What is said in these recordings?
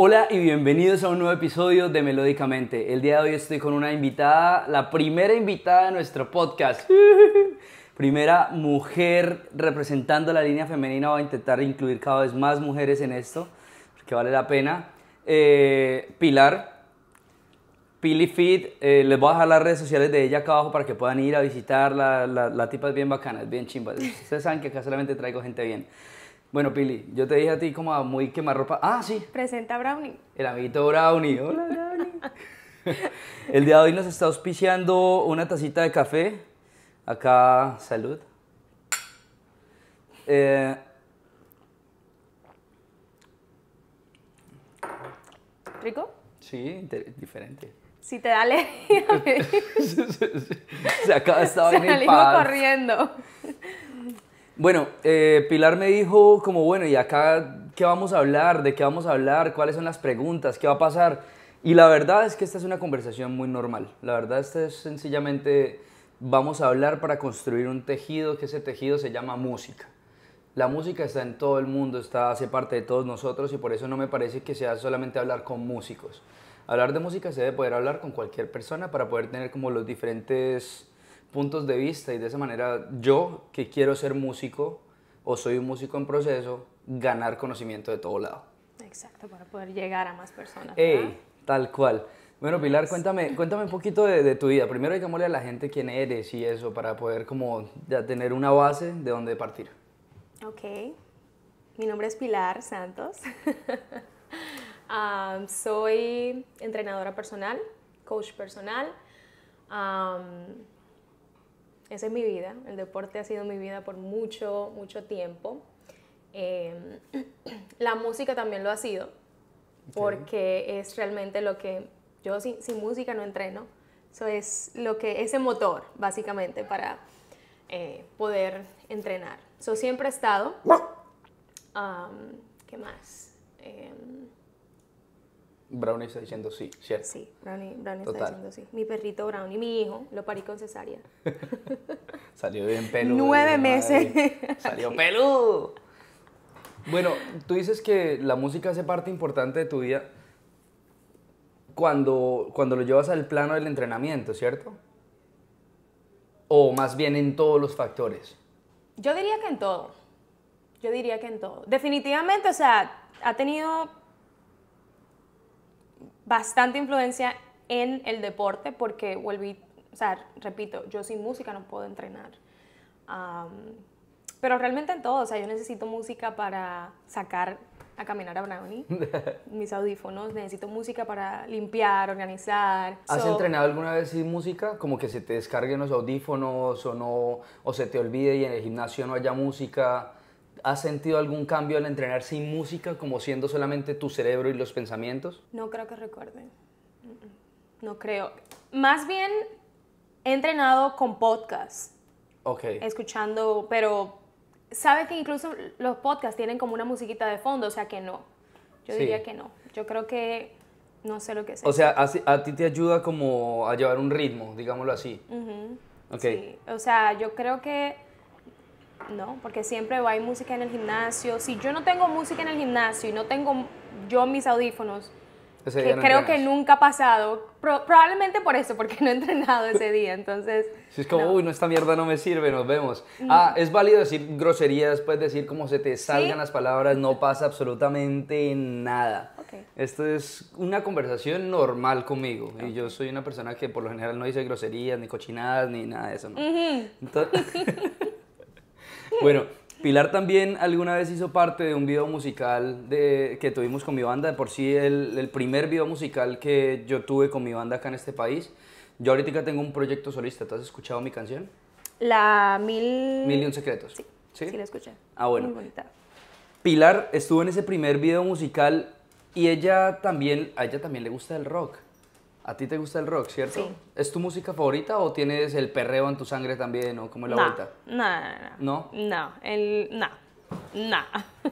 Hola y bienvenidos a un nuevo episodio de Melódicamente. El día de hoy estoy con una invitada, la primera invitada de nuestro podcast. primera mujer representando la línea femenina. Voy a intentar incluir cada vez más mujeres en esto, porque vale la pena. Eh, Pilar, Pili Feed, eh, les voy a dejar las redes sociales de ella acá abajo para que puedan ir a visitarla. La, la tipa es bien bacana, es bien chimba. Ustedes saben que acá solamente traigo gente bien. Bueno, Pili, yo te dije a ti como muy quemarropa. Ah, sí. Presenta a Brownie. El amiguito Brownie. Hola, Brownie. El día de hoy nos está auspiciando una tacita de café. Acá, salud. Eh, ¿Rico? sí, diferente. Si te da alergia, Se acaba esta vaina en salimos paz. corriendo. Bueno, eh, Pilar me dijo como, bueno, ¿y acá qué vamos a hablar? ¿De qué vamos a hablar? ¿Cuáles son las preguntas? ¿Qué va a pasar? Y la verdad es que esta es una conversación muy normal. La verdad esta es sencillamente, vamos a hablar para construir un tejido, que ese tejido se llama música. La música está en todo el mundo, está, hace parte de todos nosotros y por eso no me parece que sea solamente hablar con músicos. Hablar de música se debe poder hablar con cualquier persona para poder tener como los diferentes puntos de vista y de esa manera yo que quiero ser músico o soy un músico en proceso, ganar conocimiento de todo lado. Exacto, para poder llegar a más personas. Ey, tal cual. Bueno, Pilar, cuéntame, cuéntame un poquito de, de tu vida. Primero digámosle a la gente quién eres y eso para poder como ya tener una base de dónde partir. Ok. Mi nombre es Pilar Santos. Soy entrenadora personal, coach personal. Esa es mi vida. El deporte ha sido mi vida por mucho, mucho tiempo. Em, la música también lo ha sido, porque es realmente lo que yo sin, sin música no entreno. Eso es lo que ese motor, básicamente, para eh, poder entrenar. So, siempre he estado. ¿Qué más? Em, Brownie está diciendo sí, cierto. sí, Brownie, Brownie está diciendo sí. Mi perrito Brownie, mi hijo, lo parí con cesárea. Salió bien peludo. Nueve meses. Salió peludo. Bueno, tú dices que la música hace parte importante de tu vida cuando, cuando lo llevas al plano del entrenamiento, ¿cierto? O más bien en todos los factores. Yo diría que en todo. Yo diría que en todo. Definitivamente, o sea, ha tenido bastante influencia en el deporte porque volví, o sea, repito, yo sin música no puedo entrenar. Am, pero realmente en todo, o sea, yo necesito música para sacar a caminar a Brownie, mis audífonos, necesito música para limpiar, organizar. ¿Has So- entrenado alguna vez sin música? Como que se te descarguen los audífonos o no, o se te olvide y en el gimnasio no haya música. ¿Has sentido algún cambio al entrenar sin música, como siendo solamente tu cerebro y los pensamientos? No creo que recuerde. No creo. Más bien he entrenado con podcast, Ok. escuchando, pero sabe que incluso los podcasts tienen como una musiquita de fondo, o sea que no. Yo Sí. diría que no. Yo creo que no sé lo que es. O sea, a, a ti te ayuda como a llevar un ritmo, digámoslo así. Ujú. Ok. Sí, o sea, yo creo que no, porque siempre hay música en el gimnasio. Si yo no tengo música en el gimnasio y no tengo yo mis audífonos, Ese que no creo que nunca ha pasado, pro- probablemente por eso, porque no he entrenado ese día, entonces... Si es como, no. uy, no, esta mierda no me sirve, nos vemos. Ah, es válido decir groserías, puedes decir como se te salgan Sí. las palabras, no pasa absolutamente nada. Ok. Esto es una conversación normal conmigo. Y yo soy una persona que por lo general no dice groserías, ni cochinadas, ni nada de eso. ¿no? Entonces- bueno, Pilar también alguna vez hizo parte de un video musical de, que tuvimos con mi banda. De por sí, el, el primer video musical que yo tuve con mi banda acá en este país. Yo ahorita tengo un proyecto solista. ¿Tú has escuchado mi canción? La mil... Mil y un secretos. Sí, sí, la escuché. Ah, bueno. Muy bonita. Pilar estuvo en ese primer video musical y ella también, a ella también le gusta el rock. A ti te gusta el rock, ¿cierto? Sí. ¿Es tu música favorita o tienes el perreo en tu sangre también o cómo es la no, vuelta? no, no, ¿No? no. No, el... No, no.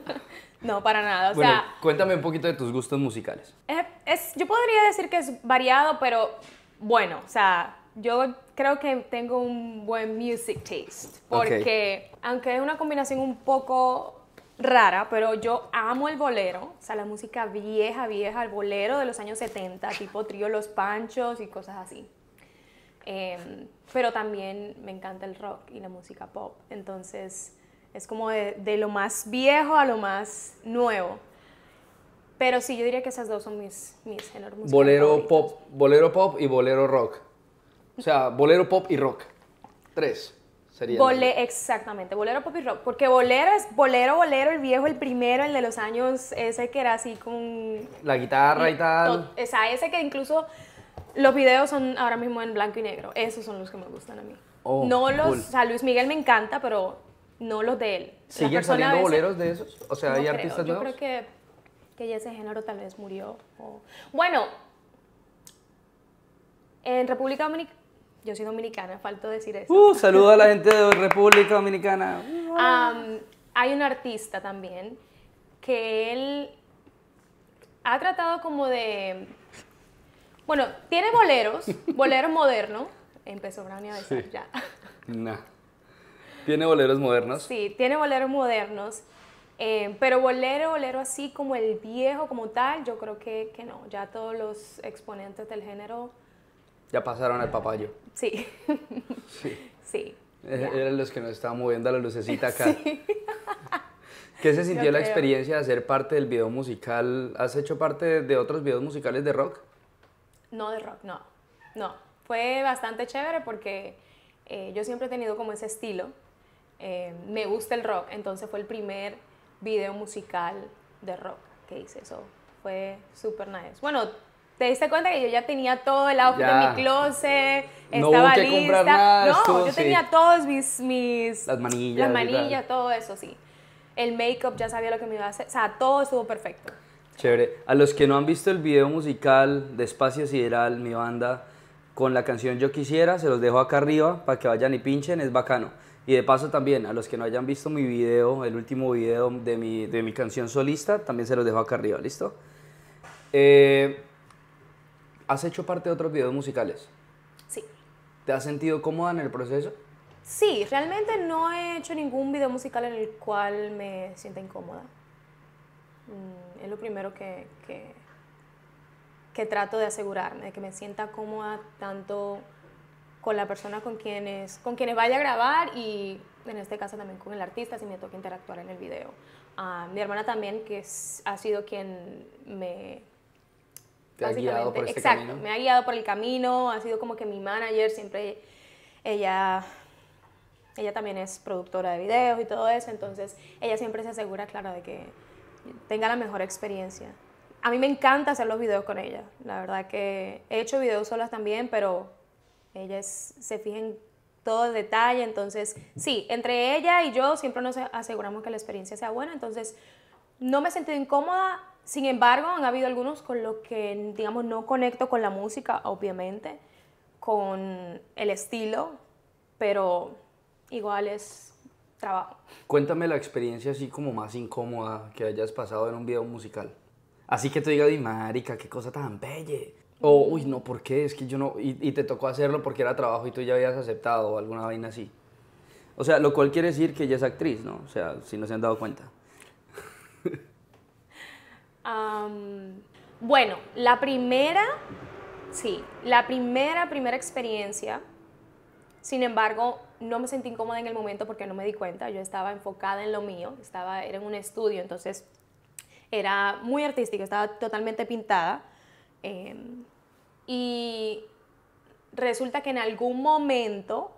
no, para nada. O bueno, sea, cuéntame un poquito de tus gustos musicales. es, es- yo podría decir que es variado, pero bueno, o sea, yo creo que tengo un buen music taste. Porque aunque es una combinación un poco rara, pero yo amo el bolero, o sea, la música vieja, vieja, el bolero de los años 70, tipo trío Los Panchos y cosas así. Em, pero también me encanta el rock y la música pop, entonces es como de, de, lo más viejo a lo más nuevo. Pero sí, yo diría que esas dos son mis, mis géneros musicales. Bolero favoritos. pop, bolero pop y bolero rock. O sea, bolero pop y rock. Tres. Sería exactamente, bolero pop y rock. Porque bolero es bolero, bolero, el viejo, el primero, el de los años, ese que era así con. La guitarra y tal. O sea, ese que incluso los videos son ahora mismo en blanco y negro. Esos son los que me gustan a mí. Oh, no los. cool. O sea, Luis Miguel me encanta, pero no los de él. ¿Siguen saliendo boleros de esos? O sea, no ¿hay creo. artistas Yo nuevos? creo que, que ya ese género tal vez murió. o- Bueno, en República Dominicana. Yo soy dominicana, faltó decir eso. Uh, saludo a la gente de República Dominicana. Am, hay un artista también que él ha tratado como de... Bueno, tiene boleros, boleros modernos. Empezó Brownie a besar Sí. ya. Nah. ¿Tiene boleros modernos? Sí, tiene boleros modernos. eh, pero bolero, bolero así como el viejo, como tal, yo creo que, que no. Ya todos los exponentes del género, Ya pasaron al papayo. sí. Sí. sí. Eh. Eran los que nos estaban moviendo la lucecita acá. ¿Qué se sintió Yo la creo. experiencia de ser parte del video musical? ¿Has hecho parte de, de otros videos musicales de rock? No de rock, no. No. Fue bastante chévere porque eh, yo siempre he tenido como ese estilo. Eh, me gusta el rock, entonces fue el primer video musical de rock que hice. Eso fue súper nice. Bueno, te diste cuenta que yo ya tenía todo el outfit Ya. en mi closet, No estaba hubo que lista. nada, no, estuvo, yo sí. tenía todos mis, mis Las manillas las manillas, todo eso, sí. El make-up ya sabía lo que me iba a hacer, o sea, todo estuvo perfecto. Chévere. A los que no han visto el video musical de Espacio Sideral, mi banda, con la canción Yo Quisiera, se los dejo acá arriba para que vayan y pinchen, es bacano. Y de paso también, a los que no hayan visto mi video, el último video de mi, de mi canción solista, también se los dejo acá arriba, ¿listo? Eh, ¿Has hecho parte de otros videos musicales? Sí. ¿Te has sentido cómoda en el proceso? Sí, realmente no he hecho ningún video musical en el cual me sienta incómoda. Mm, es lo primero que, que, que trato de asegurarme, de que me sienta cómoda tanto con la persona con quienes, con quienes vaya a grabar y en este caso también con el artista si me toca interactuar en el video. Ah, mi hermana también, que es- ha sido quien me... ¿Te ha guiado por este exacto, camino? me ha guiado por el camino, ha sido como que mi manager, siempre ella ella también es productora de videos y todo eso, entonces ella siempre se asegura, claro, de que tenga la mejor experiencia. A mí me encanta hacer los videos con ella, la verdad que he hecho videos solas también, pero ella es- se fija en todo el detalle, entonces sí, entre ella y yo siempre nos aseguramos que la experiencia sea buena, entonces no me he sentido incómoda, sin embargo, han habido algunos con los que, digamos, no conecto con la música, obviamente, con el estilo, pero igual es trabajo. Cuéntame la experiencia así como más incómoda que hayas pasado en un video musical. Así que te diga, di marica, qué cosa tan belle. O, uy, no, ¿por qué? Es que yo no... Y, y te tocó hacerlo porque era trabajo y tú ya habías aceptado o alguna vaina así. O sea, lo cual quiere decir que ella es actriz, ¿no? O sea, si no se han dado cuenta. Bueno, la primera, sí, la primera, primera experiencia, sin embargo, no me sentí incómoda en el momento porque no me di cuenta, yo estaba enfocada en lo mío, estaba, era en un estudio, entonces era muy artística, estaba totalmente pintada. em, y resulta que en algún momento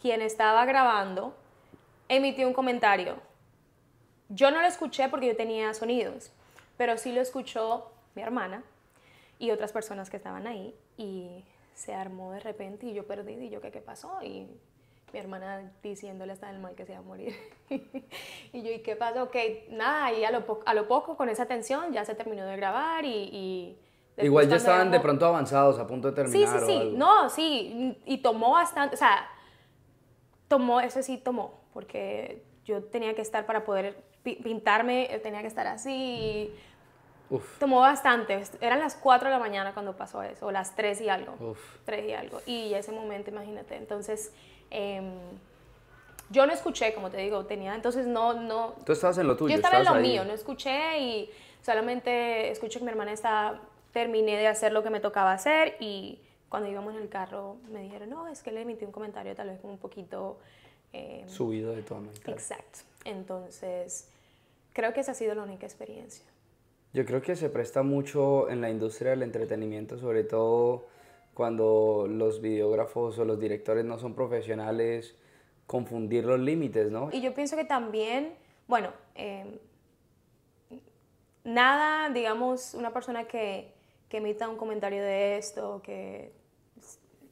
quien estaba grabando emitió un comentario. Yo no lo escuché porque yo tenía sonidos, pero sí lo escuchó mi hermana y otras personas que estaban ahí y se armó de repente y yo perdí y yo qué qué pasó y mi hermana diciéndole hasta el mal que se iba a morir. y yo, ¿y qué pasó? Ok, nada, y a lo, po- a lo poco con esa tensión ya se terminó de grabar y... y Igual ya estaban de pronto avanzados, a punto de Sí, terminar sí, sí. algo. No, sí. Y tomó bastante, o sea, tomó, eso sí tomó, porque yo tenía que estar para poder pi- pintarme, tenía que estar así. Uf, Tomó bastante. Eran las 4 de la mañana cuando pasó eso, o las 3 y algo. uf. 3 y algo. Y ese momento, imagínate. Entonces, em, yo no escuché, como te digo, tenía, entonces no, no... Tú estabas en lo tuyo. Yo estaba en lo ahí. mío, no escuché y solamente escuché que mi hermana estaba, terminé de hacer lo que me tocaba hacer y cuando íbamos en el carro me dijeron, no, es que le emití un comentario tal vez como un poquito... eh, Subido de tono exacto. Entonces, creo que esa ha sido la única experiencia. Yo creo que se presta mucho en la industria del entretenimiento, sobre todo cuando los videógrafos o los directores no son profesionales, confundir los límites, ¿no? Y yo pienso que también, bueno, eh, nada, digamos, una persona que, que emita un comentario de esto, que,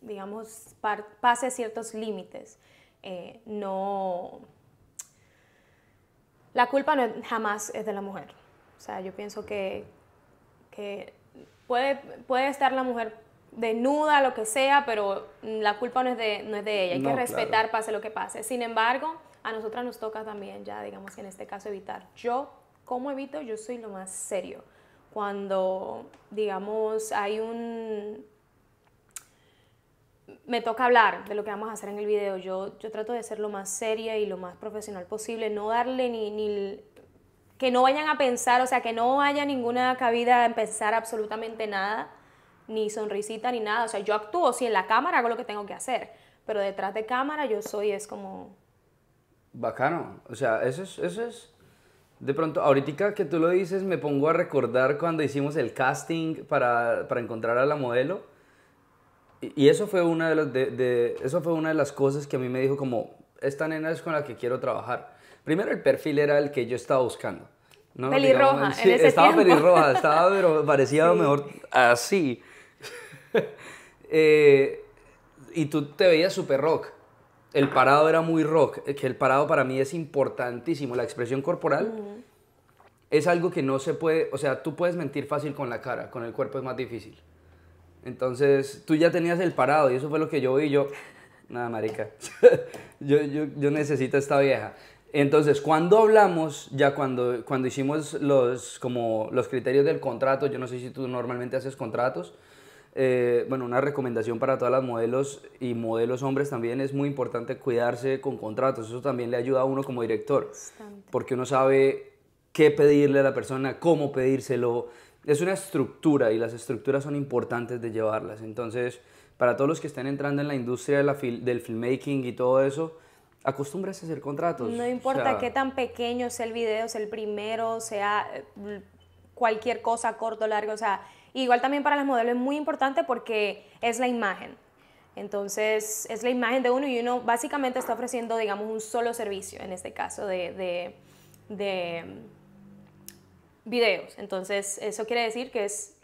digamos, pase ciertos límites, eh, no... La culpa no jamás es de la mujer. O sea, yo pienso que, que puede, puede estar la mujer desnuda, lo que sea, pero la culpa no es de, no es de ella. Hay No, que claro. respetar, pase lo que pase. Sin embargo, a nosotras nos toca también ya, digamos que en este caso, evitar. Yo, ¿cómo evito? Yo soy lo más serio. Cuando, digamos, hay un... Me toca hablar de lo que vamos a hacer en el video. Yo, yo trato de ser lo más seria y lo más profesional posible. No darle ni, ni... Que no vayan a pensar, o sea, que no haya ninguna cabida en pensar absolutamente nada, ni sonrisita, ni nada. O sea, yo actúo, si en la cámara hago lo que tengo que hacer, pero detrás de cámara yo soy, es como... Bacano. O sea, eso es, eso es. De pronto, ahorita que tú lo dices, me pongo a recordar cuando hicimos el casting para, para encontrar a la modelo. Y, eso fue una de, de- eso fue una de las cosas que a mí me dijo como, esta nena es con la que quiero trabajar. Primero el perfil era el que yo estaba buscando. ¿no? Pelirroja, Digamos, en sí, ese estaba tiempo. pelirroja, estaba, pero parecía mejor así. Eh, y tú te veías súper rock. El parado era muy rock, eh, que el parado para mí es importantísimo. La expresión corporal es algo que no se puede, o sea, tú puedes mentir fácil con la cara, con el cuerpo es más difícil. Entonces, tú ya tenías el parado y eso fue lo que yo vi. Yo, nada, marica, yo, yo, yo necesito a esta vieja. Entonces, cuando hablamos, ya cuando, cuando hicimos los, como los criterios del contrato, yo no sé si tú normalmente haces contratos, eh, bueno, una recomendación para todas las modelos y modelos hombres también es muy importante cuidarse con contratos. Eso también le ayuda a uno como director, Bastante. porque uno sabe qué pedirle a la persona, cómo pedírselo. Es una estructura y las estructuras son importantes de llevarlas. Entonces, para todos los que estén entrando en la industria de la fil- del filmmaking y todo eso, acostúmbrese a hacer contratos. No O importa sea, qué tan pequeño sea el video, sea el primero, sea eh, cualquier cosa, corto, largo, o sea, igual también para las modelos es muy importante porque es la imagen. Entonces, es la imagen de uno y uno básicamente está ofreciendo, digamos, un solo servicio, en este caso, de, de, de, mm, videos. Entonces, eso quiere decir que es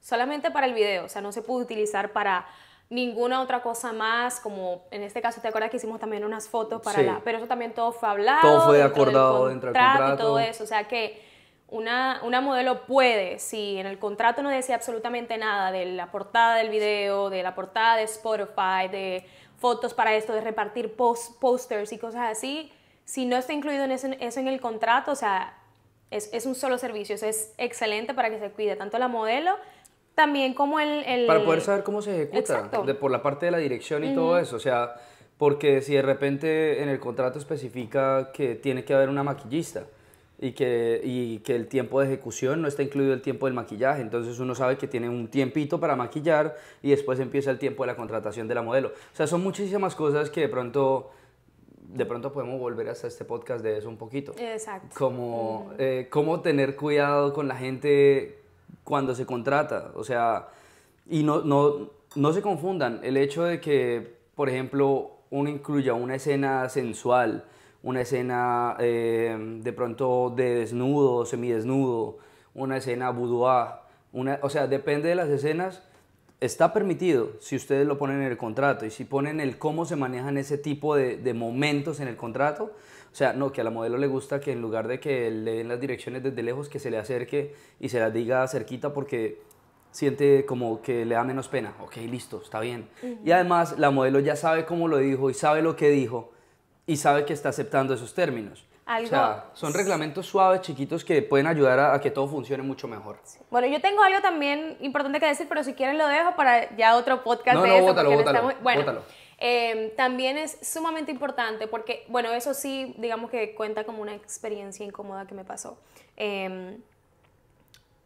solamente para el video, o sea, no se puede utilizar para ninguna otra cosa más, como en este caso, ¿te acuerdas que hicimos también unas fotos para Sí. la... Pero eso también todo fue hablado. Todo fue dentro del acordado dentro del contrato contrato. Y todo eso, o sea que una, una modelo puede, si en el contrato no decía absolutamente nada de la portada del video, de la portada de Spotify, de fotos para esto, de repartir post, posters y cosas así, si no está incluido en eso, eso en el contrato, o sea, es, es un solo servicio, eso es excelente para que se cuide tanto la modelo, también como el... el- Para poder saber cómo se ejecuta, Exacto. de, por la parte de la dirección y todo eso. O sea, porque si de repente en el contrato especifica que tiene que haber una maquillista y que, y que el tiempo de ejecución no está incluido el tiempo del maquillaje, entonces uno sabe que tiene un tiempito para maquillar y después empieza el tiempo de la contratación de la modelo. O sea, son muchísimas cosas que de pronto, de pronto podemos volver hasta este podcast de eso un poquito Exacto. como eh, cómo tener cuidado con la gente cuando se contrata, o sea, y no, no, no se confundan, el hecho de que, por ejemplo, uno incluya una escena sensual, una escena eh, de pronto de desnudo, semidesnudo, una escena boudoir, una, o sea, depende de las escenas, está permitido si ustedes lo ponen en el contrato y si ponen el cómo se manejan ese tipo de, de momentos en el contrato, o sea, no, que a la modelo le gusta que en lugar de que le den las direcciones desde lejos, que se le acerque y se las diga cerquita porque siente como que le da menos pena. Ok, listo, está bien. Y además la modelo ya sabe cómo lo dijo y sabe lo que dijo y sabe que está aceptando esos términos. Algo- O sea, son reglamentos suaves, chiquitos, que pueden ayudar a, a que todo funcione mucho mejor. Bueno, yo tengo algo también importante que decir, pero si quieren lo dejo para ya otro podcast No, de no, eso. bótalo, bótalo, Bueno, bótalo. Em, también es sumamente importante porque, bueno, eso sí, digamos que cuenta como una experiencia incómoda que me pasó. Em,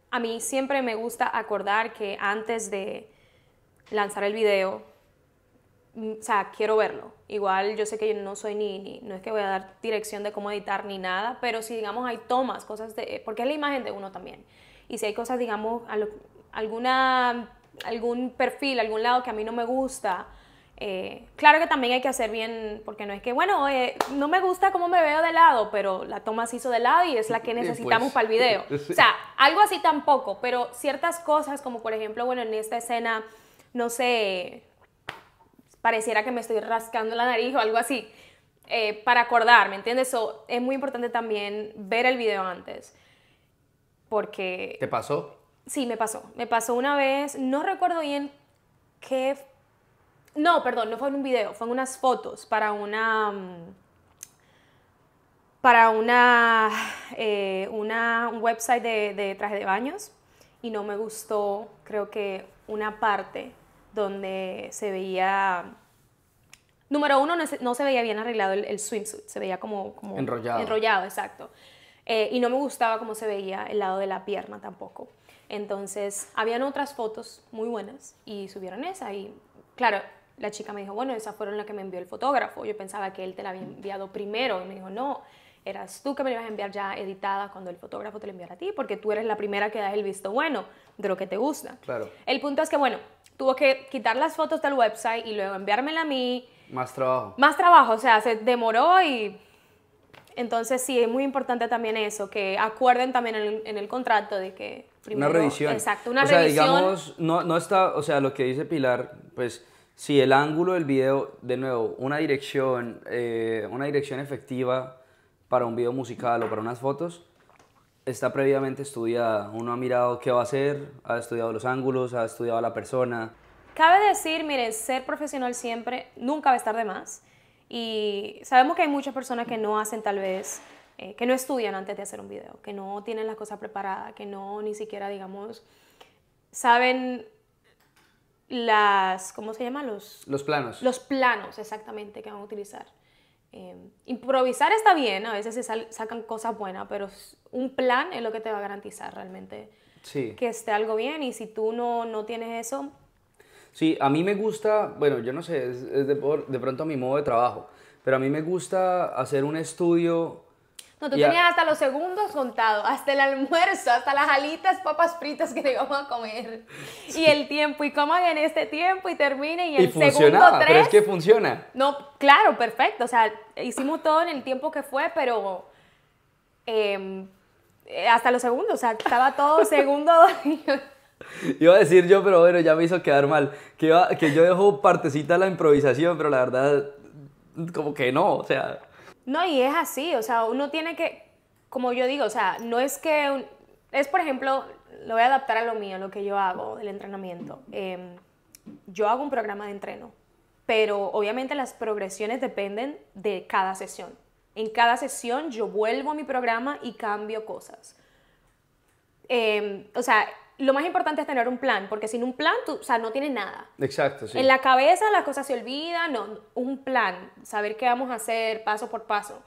a mí siempre me gusta acordar que antes de lanzar el video, mm, o sea, quiero verlo. Igual yo sé que yo no soy ni, ni, no es que voy a dar dirección de cómo editar ni nada, pero si digamos hay tomas, cosas de, porque es la imagen de uno también. Y si hay cosas, digamos, alguna, algún perfil, algún lado que a mí no me gusta, eh, claro que también hay que hacer bien, porque no es que, bueno, no me gusta cómo me veo de lado, pero la toma se hizo de lado y es la que necesitamos pues, para el video. O sea, algo así tampoco, pero ciertas cosas, como por ejemplo, bueno, en esta escena, no sé, pareciera que me estoy rascando la nariz o algo así, eh, para acordar, ¿me entiendes? So, es muy importante también ver el video antes, porque... ¿Te pasó? Sí, me pasó. Me pasó una vez, no recuerdo bien qué no, perdón, no fue en un video, fue en unas fotos para una. Mm, para una, eh, una un website de, de traje de baños y no me gustó, creo que una parte donde se veía. Número uno, no se, veía bien arreglado el, swimsuit, se veía como, como enrollado. Enrollado, exacto. Eh, y no me gustaba cómo se veía el lado de la pierna tampoco. Entonces, habían otras fotos muy buenas y subieron esa. Y claro, la chica me dijo, bueno, esas fueron las que me envió el fotógrafo. Yo pensaba que él te la había enviado primero. Y me dijo, no, eras tú que me la ibas a enviar ya editada cuando el fotógrafo te la enviara a ti, porque tú eres la primera que das el visto bueno de lo que te gusta. Claro. El punto es que, bueno, tuvo que quitar las fotos del website y luego enviármela a mí. Más trabajo. Más trabajo, o sea, se demoró y... Entonces sí, es muy importante también eso, que acuerden también en el, contrato de que... Primero, una revisión. Exacto, una revisión. O sea, digamos, no, no está, o sea, lo que dice Pilar, pues si el ángulo del video, de nuevo, una dirección, eh, una dirección efectiva para un video musical o para unas fotos, está previamente estudiada. Uno ha mirado qué va a hacer, ha estudiado los ángulos, ha estudiado la persona. Cabe decir, miren, ser profesional siempre nunca va a estar de más. Y sabemos que hay muchas personas que no hacen tal vez, eh, que no estudian antes de hacer un video, que no tienen las cosas preparadas, que no ni siquiera, digamos, saben las, ¿cómo se llama? Los, los planos. Los planos, exactamente, que van a utilizar. Eh, improvisar está bien, a veces se sacan cosas buenas, pero un plan es lo que te va a garantizar realmente sí. que esté algo bien y si tú no, no tienes eso... Sí, a mí me gusta, bueno, yo no sé, es, de, de pronto mi modo de trabajo, pero a mí me gusta hacer un estudio no, tú tenías hasta los segundos contados, hasta el almuerzo, hasta las alitas, papas fritas que te vamos a comer. Y el tiempo, y coman en este tiempo y termine y el segundo tres. Pero es que funciona. No, claro, perfecto. O sea, hicimos todo en el tiempo que fue, pero em, eh, hasta los segundos, o sea, estaba todo segundo. Iba a decir yo, pero bueno, ya me hizo quedar mal. Que, que yo dejo partecita a la improvisación, pero la verdad, como que no, o sea. No, y es así, o sea, uno tiene que, como yo digo, o sea, no es que, es por ejemplo, lo voy a adaptar a lo mío, lo que yo hago del entrenamiento. Em, yo hago un programa de entreno, pero obviamente las progresiones dependen de cada sesión. En cada sesión yo vuelvo a mi programa y cambio cosas. Em, o sea, lo más importante es tener un plan, porque sin un plan, tú, o sea, no tienes nada. Exacto, sí. En la cabeza las cosas se olvidan, no, un plan, saber qué vamos a hacer paso por paso.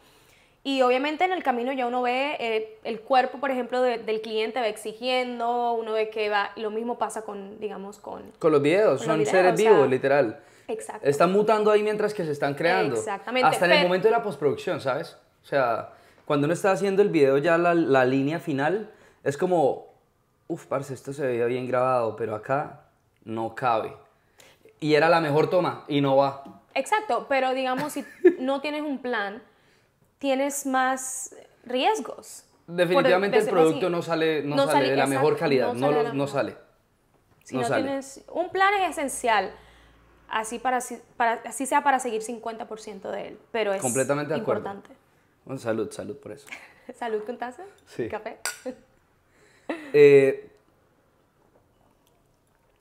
Y obviamente en el camino ya uno ve eh, el cuerpo, por ejemplo, del cliente va exigiendo, uno ve que va, lo mismo pasa con, digamos, con... Con los videos, son seres vivos, literal. Exacto. Están mutando ahí mientras que se están creando. Exactamente. Hasta en el momento de la postproducción, ¿sabes? O sea, cuando uno está haciendo el video ya la, la línea final, es como, Uf, parce, esto se veía bien grabado, pero acá no cabe. Y era la mejor toma y no va. Exacto, pero digamos, si no tienes un plan, tienes más riesgos. Definitivamente el producto no sale, no, sale, de la mejor calidad, no, sale. No, sale. Si no, tienes un plan es esencial, así, para, así sea para seguir 50% de él, pero es Completamente de importante. Bueno, salud, salud por eso. salud con taza, sí. café. Eh,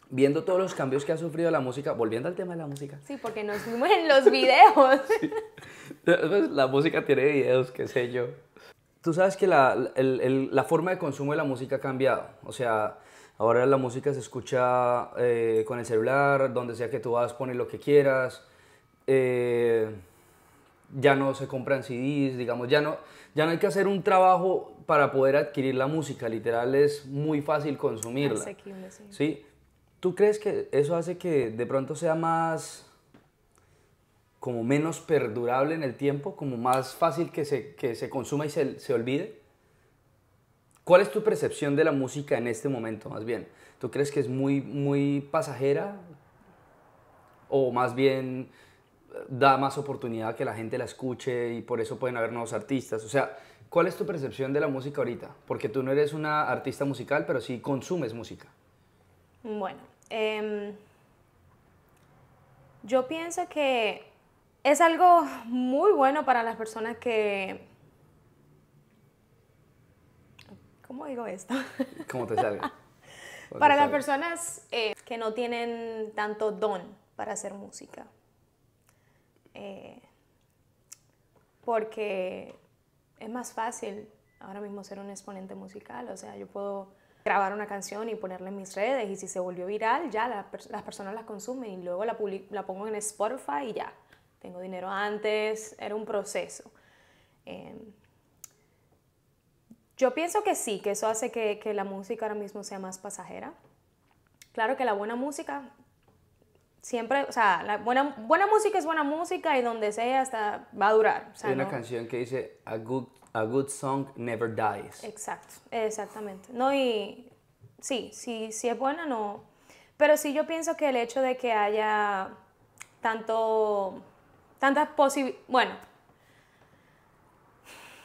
viendo todos los cambios que ha sufrido la música, volviendo al tema de la música. Sí, porque nos vimos en los videos. Pues, la música tiene videos, qué sé yo. Tú sabes que la, la, forma de consumo de la música ha cambiado. O sea, ahora la música se escucha eh, con el celular, donde sea que tú vas, pones lo que quieras. eh, ya no se compran CDs, digamos, ya no, ya no hay que hacer un trabajo para poder adquirir la música, literal es muy fácil consumirla. Asequible, sí. ¿Sí? ¿Tú crees que eso hace que de pronto sea más, como menos perdurable en el tiempo, como más fácil que se, que se consuma y se, se olvide? ¿Cuál es tu percepción de la música en este momento, más bien? ¿Tú crees que es muy, muy pasajera? ¿O más bien da más oportunidad a que la gente la escuche y por eso pueden haber nuevos artistas? O sea, ¿cuál es tu percepción de la música ahorita? Porque tú no eres una artista musical, pero sí consumes música. Bueno, em, yo pienso que es algo muy bueno para las personas que... ¿Cómo digo esto? ¿Cómo te salga? ¿Cómo para te las salga? personas eh, que no tienen tanto don para hacer música. Eh, porque es más fácil ahora mismo ser un exponente musical. O sea, yo puedo grabar una canción y ponerla en mis redes y si se volvió viral, ya la las personas la consumen y luego la, la pongo en Spotify y ya. Tengo dinero antes, era un proceso. Em, yo pienso que sí, que eso hace que, que la música ahora mismo sea más pasajera. Claro que la buena música siempre, o sea, la buena, buena música es buena música y donde sea hasta va a durar. O sea, Hay una no- canción que dice, a good, a good song never dies. Exacto, exactamente. No, y sí, sí, sí es buena, no. Pero sí yo pienso que el hecho de que haya tanto, tantas posibilidades, bueno,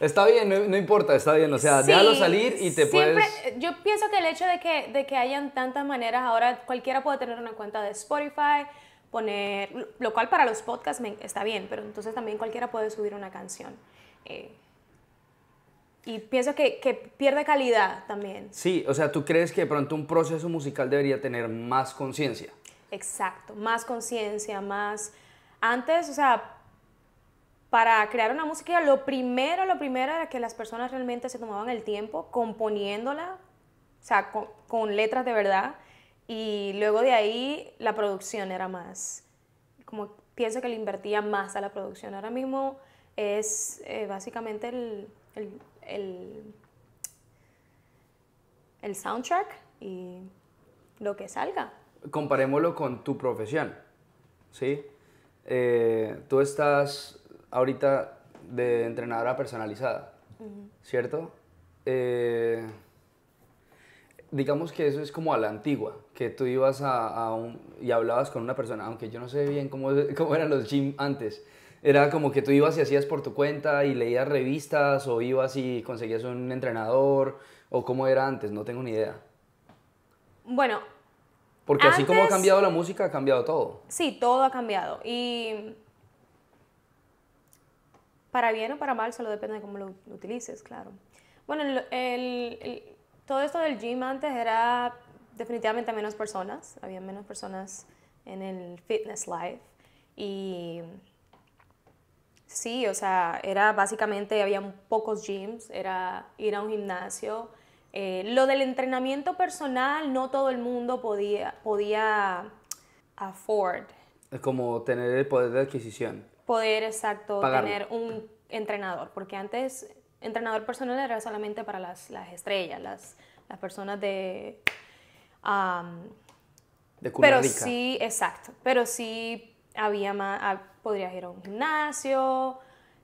Está bien, no, no importa, está bien. O sea, sí, déjalo salir y te siempre- puedes... Yo pienso que el hecho de que, de que hayan tantas maneras, ahora cualquiera puede tener una cuenta de Spotify, poner, lo cual para los podcasts me- está bien, pero entonces también cualquiera puede subir una canción. Eh, y pienso que, que pierde calidad también. Sí, o sea, ¿tú crees que de pronto un proceso musical debería tener más conciencia? Exacto, más conciencia, más... Antes, o sea, para crear una música, lo primero, lo primero era que las personas realmente se tomaban el tiempo componiéndola, o sea, con, letras de verdad, y luego de ahí la producción era más, como pienso que le invertía más a la producción. Ahora mismo es eh, básicamente el, el, el, el soundtrack y lo que salga. Comparémoslo con tu profesión, ¿sí? Eh, tú estás ahorita de entrenadora personalizada, ¿cierto? Eh, digamos que eso es como a la antigua, que tú ibas a, a un, y hablabas con una persona, aunque yo no sé bien cómo, cómo eran los gym antes. Era como que tú ibas y hacías por tu cuenta y leías revistas o ibas y conseguías un entrenador o cómo era antes, no tengo ni idea. Bueno, Porque así como ha cambiado la música, ha cambiado todo. Sí, todo ha cambiado. Y para bien o para mal, solo depende de cómo lo utilices, claro. Bueno, todo esto del gym antes era definitivamente menos personas, había menos personas en el fitness life. Y sí, o sea, era básicamente, había pocos gyms, era ir a un gimnasio. Eh, lo del entrenamiento personal, no todo el mundo podía, podía afford Es como tener el poder de adquisición. Poder exacto Pagarlo. tener un entrenador, porque antes entrenador personal era solamente para las, las estrellas, las, las personas de... am, De cuna pero rica. sí, exacto, pero sí había más, podrías ir a un gimnasio,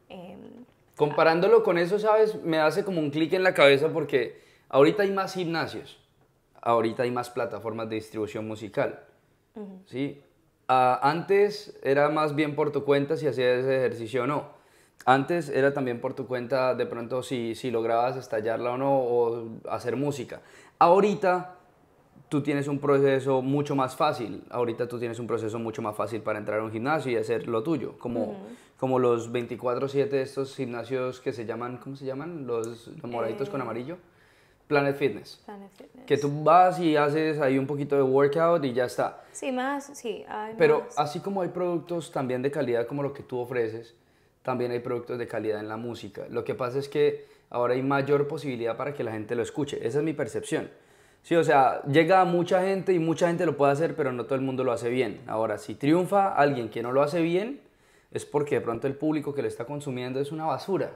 em, Comparándolo con eso, ¿sabes? Me hace como un clic en la cabeza porque ahorita hay más gimnasios, ahorita hay más plataformas de distribución musical, ¿sí? Ah, antes era más bien por tu cuenta si hacías ese ejercicio o no. Antes era también por tu cuenta de pronto si, si lograbas estallarla o no o hacer música. Ahorita tú tienes un proceso mucho más fácil. Ahorita tú tienes un proceso mucho más fácil para entrar a un gimnasio y hacer lo tuyo. Como, como los 24-7 estos gimnasios que se llaman, ¿cómo se llaman? Los, los moraditos con amarillo. Planet Fitness. Planet Fitness. Que tú vas y haces ahí un poquito de workout y ya está. Sí, más, sí, hay Pero más. así como hay productos también de calidad como lo que tú ofreces, también hay productos de calidad en la música. Lo que pasa es que ahora hay mayor posibilidad para que la gente lo escuche. Esa es mi percepción. Sí, o sea, llega a mucha gente y mucha gente lo puede hacer, pero no todo el mundo lo hace bien. Ahora, si triunfa alguien que no lo hace bien, es porque de pronto el público que le está consumiendo es una basura.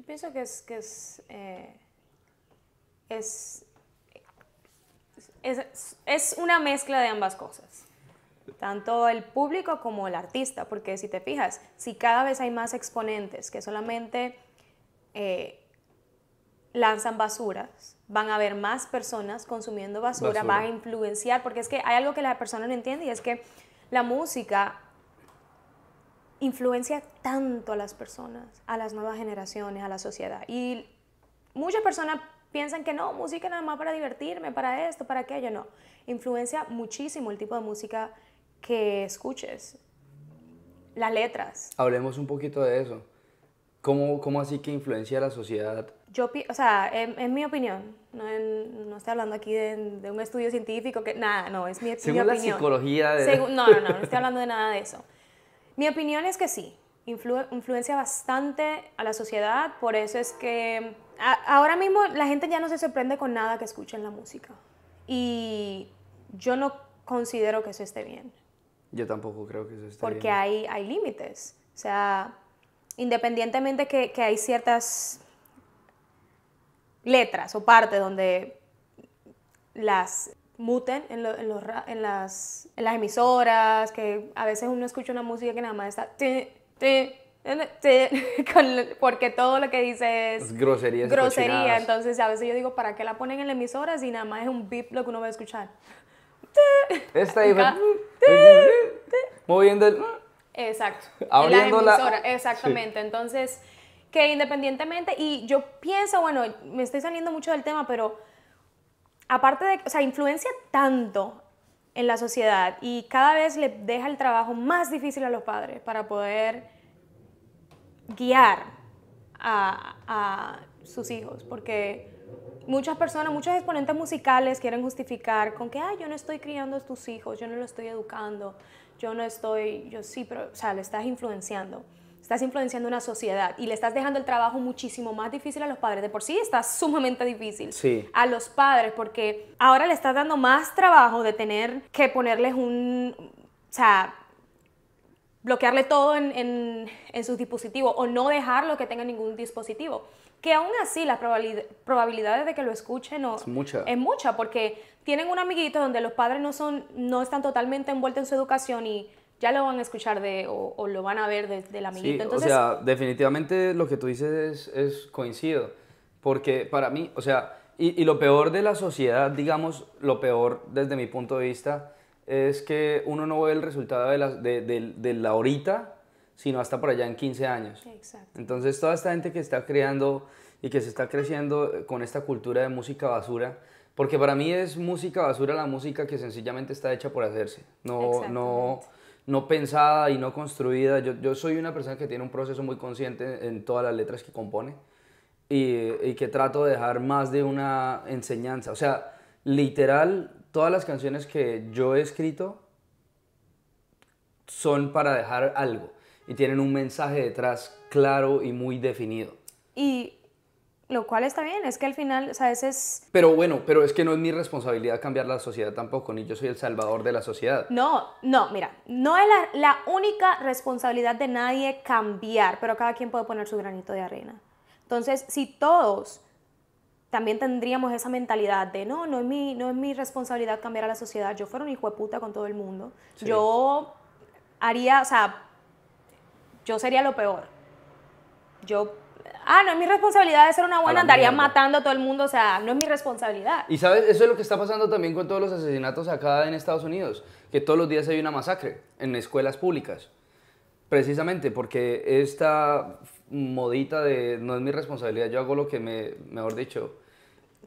Yo pienso que es, que es, eh, es, es, es una mezcla de ambas cosas. Tanto el público como el artista, porque si te fijas, si cada vez hay más exponentes que solamente eh, lanzan basuras, van a haber más personas consumiendo basura, va a influenciar, porque es que hay algo que la persona no entiende y es que la música influencia tanto a las personas, a las nuevas generaciones, a la sociedad. Y muchas personas piensan que no, música nada más para divertirme, para esto, para aquello, no. Influencia muchísimo el tipo de música que escuches, las letras. Hablemos un poquito de eso. ¿Cómo, cómo así que influencia a la sociedad? Yo, o sea, en, mi opinión, no, no, estoy hablando aquí de, un estudio científico, que nada, no, es mi, Según la psicología de... no, no, no, no estoy hablando de nada de eso. Mi opinión es que sí, influencia bastante a la sociedad, por eso es que ahora mismo la gente ya no se sorprende con nada que escuche en la música. Y yo no considero que eso esté bien. Yo tampoco creo que eso esté Porque bien. hay, hay límites. O sea, independientemente que, que hay ciertas letras o partes donde las muten en, en, los, en, las, en, las, emisoras, que a veces uno escucha una música que nada más está... porque todo lo que dice es, grosería. Grosería, entonces a veces yo digo, ¿para qué la ponen en la emisora si nada más es un beep lo que uno va a escuchar? Esta hija moviendo el... Exacto. Abriendo la Exactamente. Entonces, que independientemente, y yo pienso, bueno, me estoy saliendo mucho del tema, pero aparte de, o sea, influencia tanto en la sociedad y cada vez le deja el trabajo más difícil a los padres para poder guiar a, a sus hijos, porque muchas personas, muchos exponentes musicales quieren justificar con que, ay, yo no estoy criando a tus hijos, yo no lo estoy educando, yo no estoy, yo sí, pero, o sea, le estás influenciando. Estás influenciando una sociedad y le estás dejando el trabajo muchísimo más difícil a los padres. De por sí está sumamente difícil sí. a los padres porque ahora le estás dando más trabajo de tener que ponerles un, o sea, bloquearle todo en, en, en sus dispositivos o no dejarlo que tenga ningún dispositivo que aún así las probabilidades de que lo escuchen es mucha. Es mucha, porque tienen un amiguito donde los padres no, son, no están totalmente envueltos en su educación y ya lo van a escuchar de, o, lo van a ver del amiguito. Sí, o sea, definitivamente lo que tú dices es, es coincido, porque para mí, o sea, y, y, lo peor de la sociedad, digamos, lo peor desde mi punto de vista, es que uno no ve el resultado de la, de, de, de la ahorita, sino hasta por allá en 15 años. Exacto. Entonces, toda esta gente que está creando y que se está creciendo con esta cultura de música basura, porque para mí es música basura la música que sencillamente está hecha por hacerse, no, no, no pensada y no construida. Yo, yo, soy una persona que tiene un proceso muy consciente en todas las letras que compone y, que trato de dejar más de una enseñanza. O sea, literal, todas las canciones que yo he escrito son para dejar algo y tienen un mensaje detrás claro y muy definido. Y lo cual está bien, es que al final, o sea, ese es... Pero bueno, pero es que no es mi responsabilidad cambiar la sociedad tampoco, ni yo soy el salvador de la sociedad. No, no, mira, no es la, la única responsabilidad de nadie cambiar, pero cada quien puede poner su granito de arena. Entonces, si todos también tendríamos esa mentalidad de no, no es mi, no es mi responsabilidad cambiar a la sociedad, yo fuera un hijo de puta con todo el mundo, Sí. yo haría, o sea, yo sería lo peor. Yo, ah, no es mi responsabilidad de ser una buena, andaría mierda. matando a todo el mundo, o sea, no es mi responsabilidad. Y sabes, eso es lo que está pasando también con todos los asesinatos acá en Estados Unidos, que todos los días hay una masacre en escuelas públicas. Precisamente porque esta modita de no es mi responsabilidad, yo hago lo que me, mejor dicho,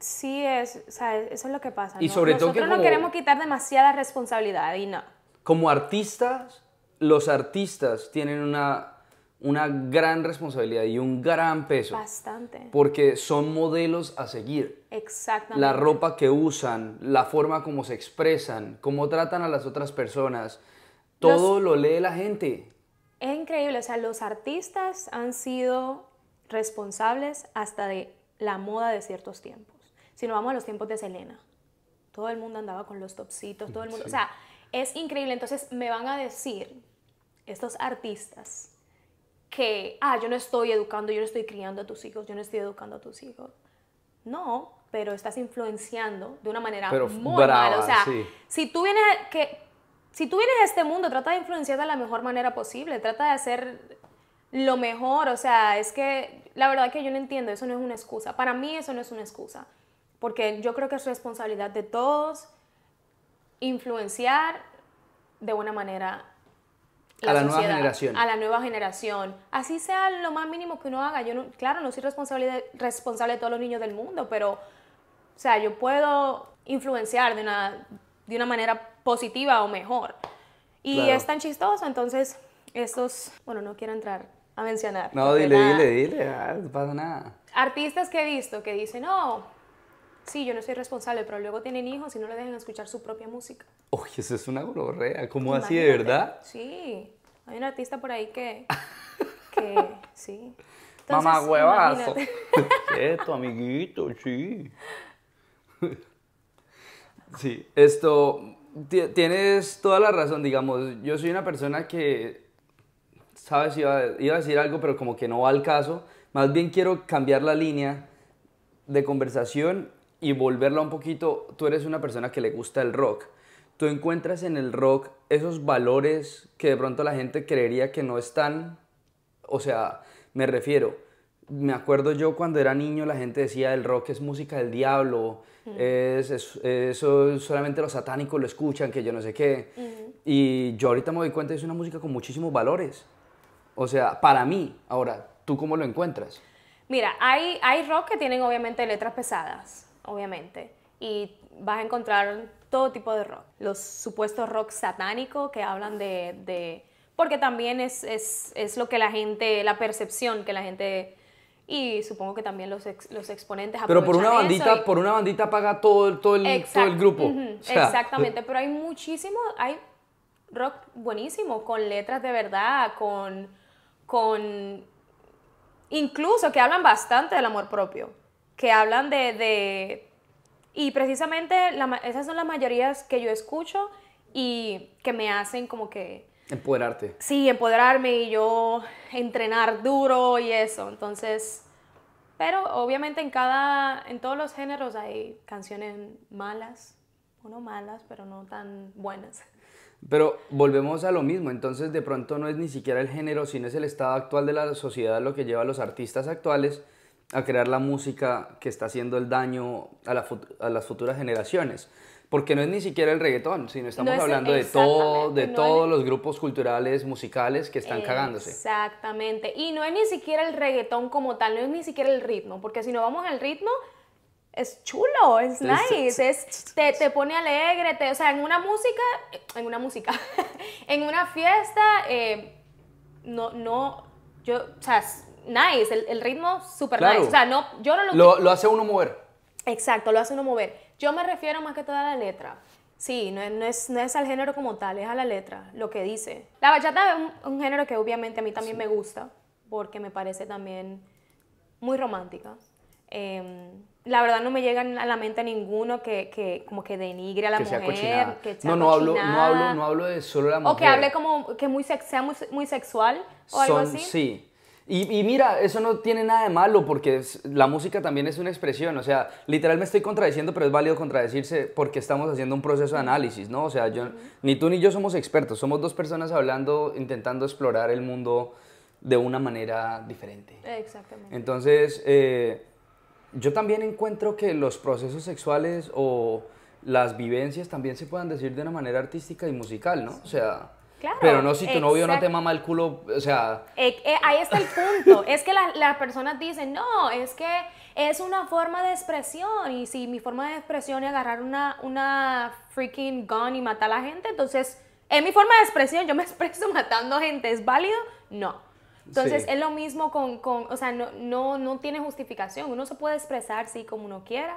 Sí, es, o sea, eso es lo que pasa. Y ¿no? sobre todo que Nosotros no como- queremos quitar demasiada responsabilidad y no. como artistas, los artistas tienen una, una gran responsabilidad y un gran peso, Bastante. porque son modelos a seguir. Exactamente. La ropa que usan, la forma como se expresan, cómo tratan a las otras personas, todo lo lee la gente. Es increíble, o sea, los artistas han sido responsables hasta de la moda de ciertos tiempos. Si nos vamos a los tiempos de Selena, todo el mundo andaba con los topsitos, todo el mundo, o sea, es increíble. Entonces me van a decir estos artistas que, ah, yo no estoy educando, yo no estoy criando a tus hijos, yo no estoy educando a tus hijos. No, pero estás influenciando de una manera muy mala. O sea, si tú vienes que si tú vienes a este mundo, trata de influenciar de la mejor manera posible, trata de hacer lo mejor, o sea, es que la verdad que yo no entiendo, eso no es una excusa. Para mí eso no es una excusa, porque yo creo que es responsabilidad de todos influenciar de una manera a la nueva generación. A la nueva generación. Así sea lo más mínimo que uno haga. Yo no, claro, no soy responsable de, responsable de todos los niños del mundo, pero, o sea, yo puedo influenciar de una, de una manera positiva o mejor. Y es tan chistoso, entonces, estos, bueno, no quiero entrar a mencionar. No, dile, dile, dile, ah, no pasa nada. Artistas que he visto que dicen, no, sí, yo no soy responsable, pero luego tienen hijos y no le dejan escuchar su propia música. Oye, eso es una gorrea, ¿cómo así de verdad? Sí, hay un artista por ahí que, que sí. Mamá huevazo. Esto, amiguito, sí. Sí, esto, tienes toda la razón, digamos, yo soy una persona que, sabes, iba, iba a decir algo, pero como que no va al caso, más bien quiero cambiar la línea de conversación y volverla un poquito, tú eres una persona que le gusta el rock. Tú encuentras en el rock esos valores que de pronto la gente creería que no están. O sea, me refiero, me acuerdo yo cuando era niño la gente decía el rock es música del diablo, es, eso solamente los satánicos lo escuchan, que yo no sé qué. Y yo ahorita me doy cuenta que es una música con muchísimos valores. O sea, para mí, ahora, ¿tú cómo lo encuentras? Mira, hay, hay rock que tienen obviamente letras pesadas obviamente. Y vas a encontrar todo tipo de rock. Los supuestos rock satánicos que hablan de... porque también es, es, es, lo que la gente, la percepción que la gente... Y supongo que también los, los exponentes Pero por una bandita, por una bandita paga todo, todo, el, todo el grupo. exactamente, pero hay muchísimo, hay rock buenísimo, con letras de verdad, con, con incluso que hablan bastante del amor propio que hablan de... y precisamente esas son las mayorías que yo escucho y que me hacen como que... Empoderarte. Sí, empoderarme y yo entrenar duro y eso. Entonces, pero obviamente en cada, en todos los géneros hay canciones malas, o no malas, pero no tan buenas. Pero volvemos a lo mismo, entonces de pronto no es ni siquiera el género, sino es el estado actual de la sociedad lo que lleva a los artistas actuales a crear la música que está haciendo el daño a, las futuras generaciones. Porque no es ni siquiera el reggaetón, sino estamos hablando de, todo, de todos los grupos culturales, musicales que están cagándose. Exactamente. Y no es ni siquiera el reggaetón como tal, no es ni siquiera el ritmo, porque si no vamos al ritmo, es chulo, es nice, es, te, te, pone alegre, te, o sea, en una música, en una música, en una fiesta, eh, no, no, yo, o sea, nice, el, el ritmo súper nice. O sea, no, yo no lo, lo, hace uno mover. Exacto, lo hace uno mover. Yo me refiero más que todo a la letra. Sí, no es, no, es, no es al género como tal, es a la letra, lo que dice. La bachata es un, género que obviamente a mí también me gusta, porque me parece también muy romántica. Em, la verdad no me llega a la mente ninguno que, que como que denigre a la mujer, que no, no hablo, no hablo, no hablo de solo la mujer. O que hable como que muy sea muy, muy sexual o algo así. Sí, y, mira, eso no tiene nada de malo porque la música también es una expresión, o sea, literal me estoy contradiciendo, pero es válido contradecirse porque estamos haciendo un proceso de análisis, ¿no? O sea, yo, ni tú ni yo somos expertos, somos dos personas hablando, intentando explorar el mundo de una manera diferente. Exactamente. Entonces, eh, yo también encuentro que los procesos sexuales o las vivencias también se puedan decir de una manera artística y musical, ¿no? O sea pero no si tu novio no te mama el culo, o sea... Eh, eh, ahí está el punto. es que las personas dicen, no, es que es una forma de expresión. Y si mi forma de expresión es agarrar una, una freaking gun y matar a la gente, entonces, es mi forma de expresión, yo me expreso matando gente, ¿es válido? No. Entonces, es lo mismo con, con o sea, no, no, no tiene justificación. Uno se puede expresar, sí, como uno quiera,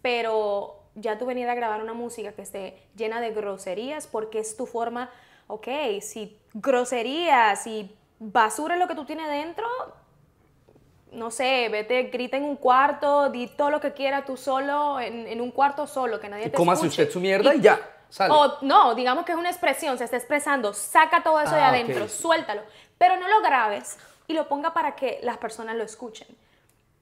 pero ya tú venir a grabar una música que esté llena de groserías porque es tu forma ok, si groserías y basura es lo que tú tienes dentro, no sé, vete, grita en un cuarto, di todo lo que quiera tú solo, en, en un cuarto solo, que nadie te Cómase escuche. usted su mierda y ya, sale. O no, digamos que es una expresión, se está expresando, saca todo eso de Ah, adentro, ok. suéltalo, pero no lo grabes y lo ponga para que las personas lo escuchen,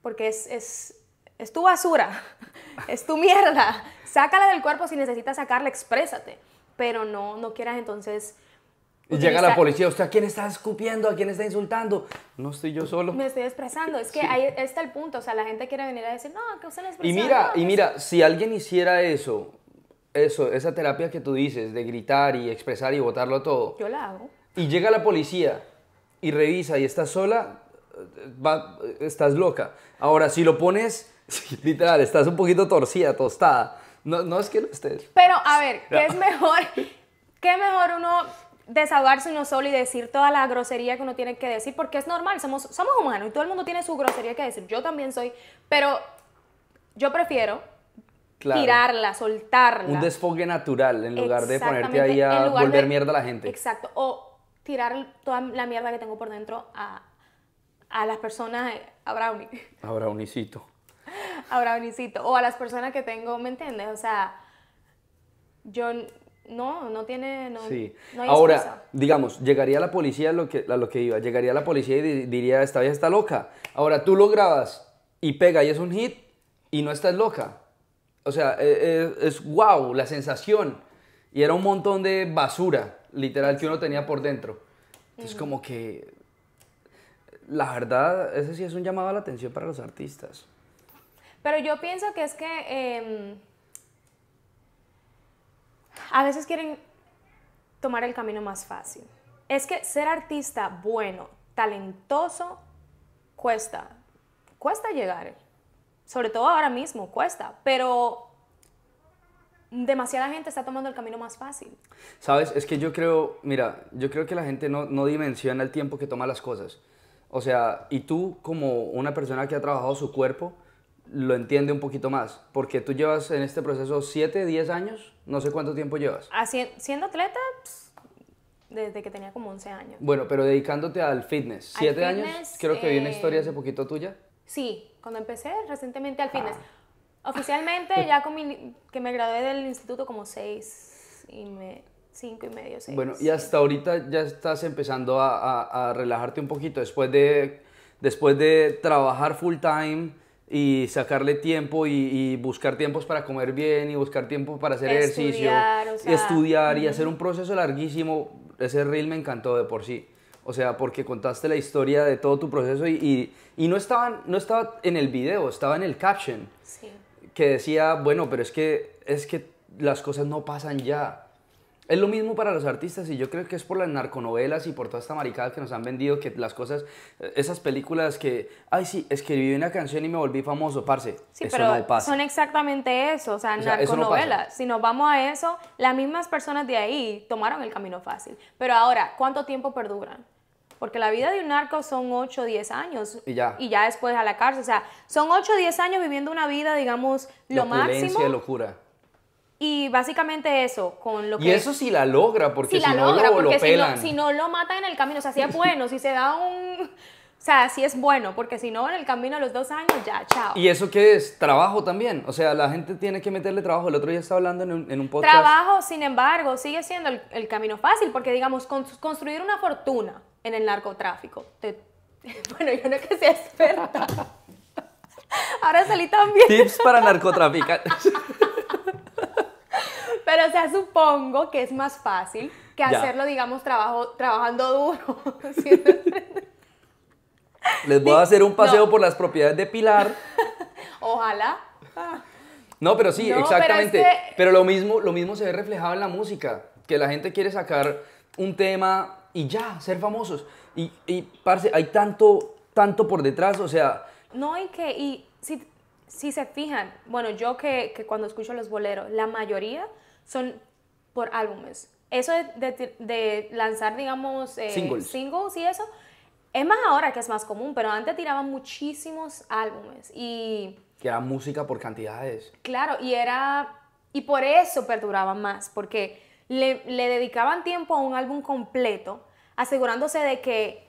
porque es, es, es tu basura, es tu mierda, sácala del cuerpo si necesitas sacarla, exprésate, pero no, no quieras entonces... Y llega la policía, ¿usted a quién está escupiendo? ¿A quién está insultando? No estoy yo solo. Me estoy expresando, es que ahí está el punto, o sea, la gente quiere venir a decir, no, que usen la Y expresión. mira, no, y mira, si alguien hiciera eso, eso, esa terapia que tú dices, de gritar y expresar y botarlo todo, Yo la hago. y llega la policía y revisa y estás sola, va- estás loca. Ahora, si lo pones, sí, literal, estás un poquito torcida, tostada. No, no es que lo estés. Pero, a ver, ¿qué es mejor? ¿Qué mejor uno desahogarse uno solo y decir toda la grosería que uno tiene que decir? Porque es normal, somos, somos humanos y todo el mundo tiene su grosería que decir. Yo también soy, pero yo prefiero Claro. tirarla, soltarla. Un desfogue natural en lugar de ponerte ahí a volver de- mierda a la gente. Exacto, o tirar toda la mierda que tengo por dentro a, a las personas, eh, a Brownie. Ahora unicito. a Brownicito o a las personas que tengo, ¿me entiendes? O sea, yo no, no tiene, no, Sí. no hay Ahora, excusa. digamos, llegaría la policía a lo que, a lo que iba. Llegaría la policía y di- diría, esta vieja está loca. Ahora tú lo grabas y pega y es un hit y no estás loca. O sea, eh, eh, es wow, la sensación. Y era un montón de basura, literal, que uno tenía por dentro. Entonces, como que, la verdad, ese sí es un llamado a la atención para los artistas. Pero yo pienso que es que em, a veces quieren tomar el camino más fácil. Es que ser artista bueno, talentoso, cuesta. Cuesta llegar. Sobre todo ahora mismo, cuesta. Pero demasiada gente está tomando el camino más fácil. ¿Sabes? Es que yo creo, mira, yo creo que la gente no, no dimensiona el tiempo que toma las cosas. O sea, y tú como una persona que ha trabajado su cuerpo, lo entiende un poquito más. Porque tú llevas en este proceso 7, 10 años, no sé cuánto tiempo llevas. Haci- siendo atleta, pues, desde que tenía como 11 años. Bueno, pero dedicándote al fitness. Al 7 años, fitness, creo que vi una eh, historia hace poquito tuya. Sí, cuando empecé recientemente al fitness. Ah. Oficialmente, ya con mi- que me gradué del instituto como 6 y me, cinco y medio, 6. Bueno, y hasta ahorita ya estás empezando a, a- a relajarte un poquito después de, después de trabajar full time y sacarle tiempo y, y buscar tiempos para comer bien y buscar tiempo para hacer ejercicio Estudiar, o sea, estudiar y hacer un proceso larguísimo. Ese reel me encantó de por sí. O sea, porque contaste la historia de todo tu proceso y, y, y no, estaba, no estaba en el video, estaba en el caption Sí. que decía, bueno, pero es que, es que las cosas no pasan ya. Es lo mismo para los artistas y yo creo que es por las narconovelas y por toda esta maricada que nos han vendido que las cosas, eh, esas películas que, ay sí, escribí una canción y me volví famoso, parce, Sí, eso pero no pasa. son exactamente eso, o sea, O sea, eso no narconovelas. si nos vamos a eso, las mismas personas de ahí tomaron el camino fácil. Pero ahora, ¿cuánto tiempo perduran? Porque la vida de un narco son 8 o 10 años. Y ya. Y ya después a la cárcel. O sea, son 8 o 10 años viviendo una vida, digamos, lo La máximo. locura. Y básicamente eso, con lo que... Y eso sí la logra, porque si si, la no logra, lo, porque lo si no, pelan. si no lo matan en el camino, o sea, si es bueno, si se da un... O sea, si es bueno, porque si no, en el camino a los dos años, ya, chao. ¿Y eso qué es? Trabajo también. O sea, la gente tiene que meterle trabajo. El otro día estaba hablando en un, en un podcast. Trabajo, sin embargo, sigue siendo el, el camino fácil, porque digamos, con- construir una fortuna en el narcotráfico. te- bueno, yo no es que sea experta. Ahora salí también. Tips para narcotraficantes. Pero o sea, supongo que es más fácil que Ya. hacerlo, digamos, trabajo, trabajando duro. Les voy a hacer un paseo No. por las propiedades de Pilar. Ojalá. No, pero sí, No, pero exactamente. Pero, lo, mismo, lo mismo se ve reflejado en la música, que la gente quiere sacar un tema y ya, ser famosos. Y, y parce, hay tanto, tanto por detrás, o sea, No, y que, y si, si se fijan, bueno, yo que, que cuando escucho los boleros, la mayoría son por álbumes. Eso de, de- de lanzar, digamos, eh, Singles. singles y eso, es más ahora que es más común, pero antes tiraban muchísimos álbumes. Y que era música por cantidades. claro, y era, y por eso perduraban más, porque le, le dedicaban tiempo a un álbum completo, asegurándose de que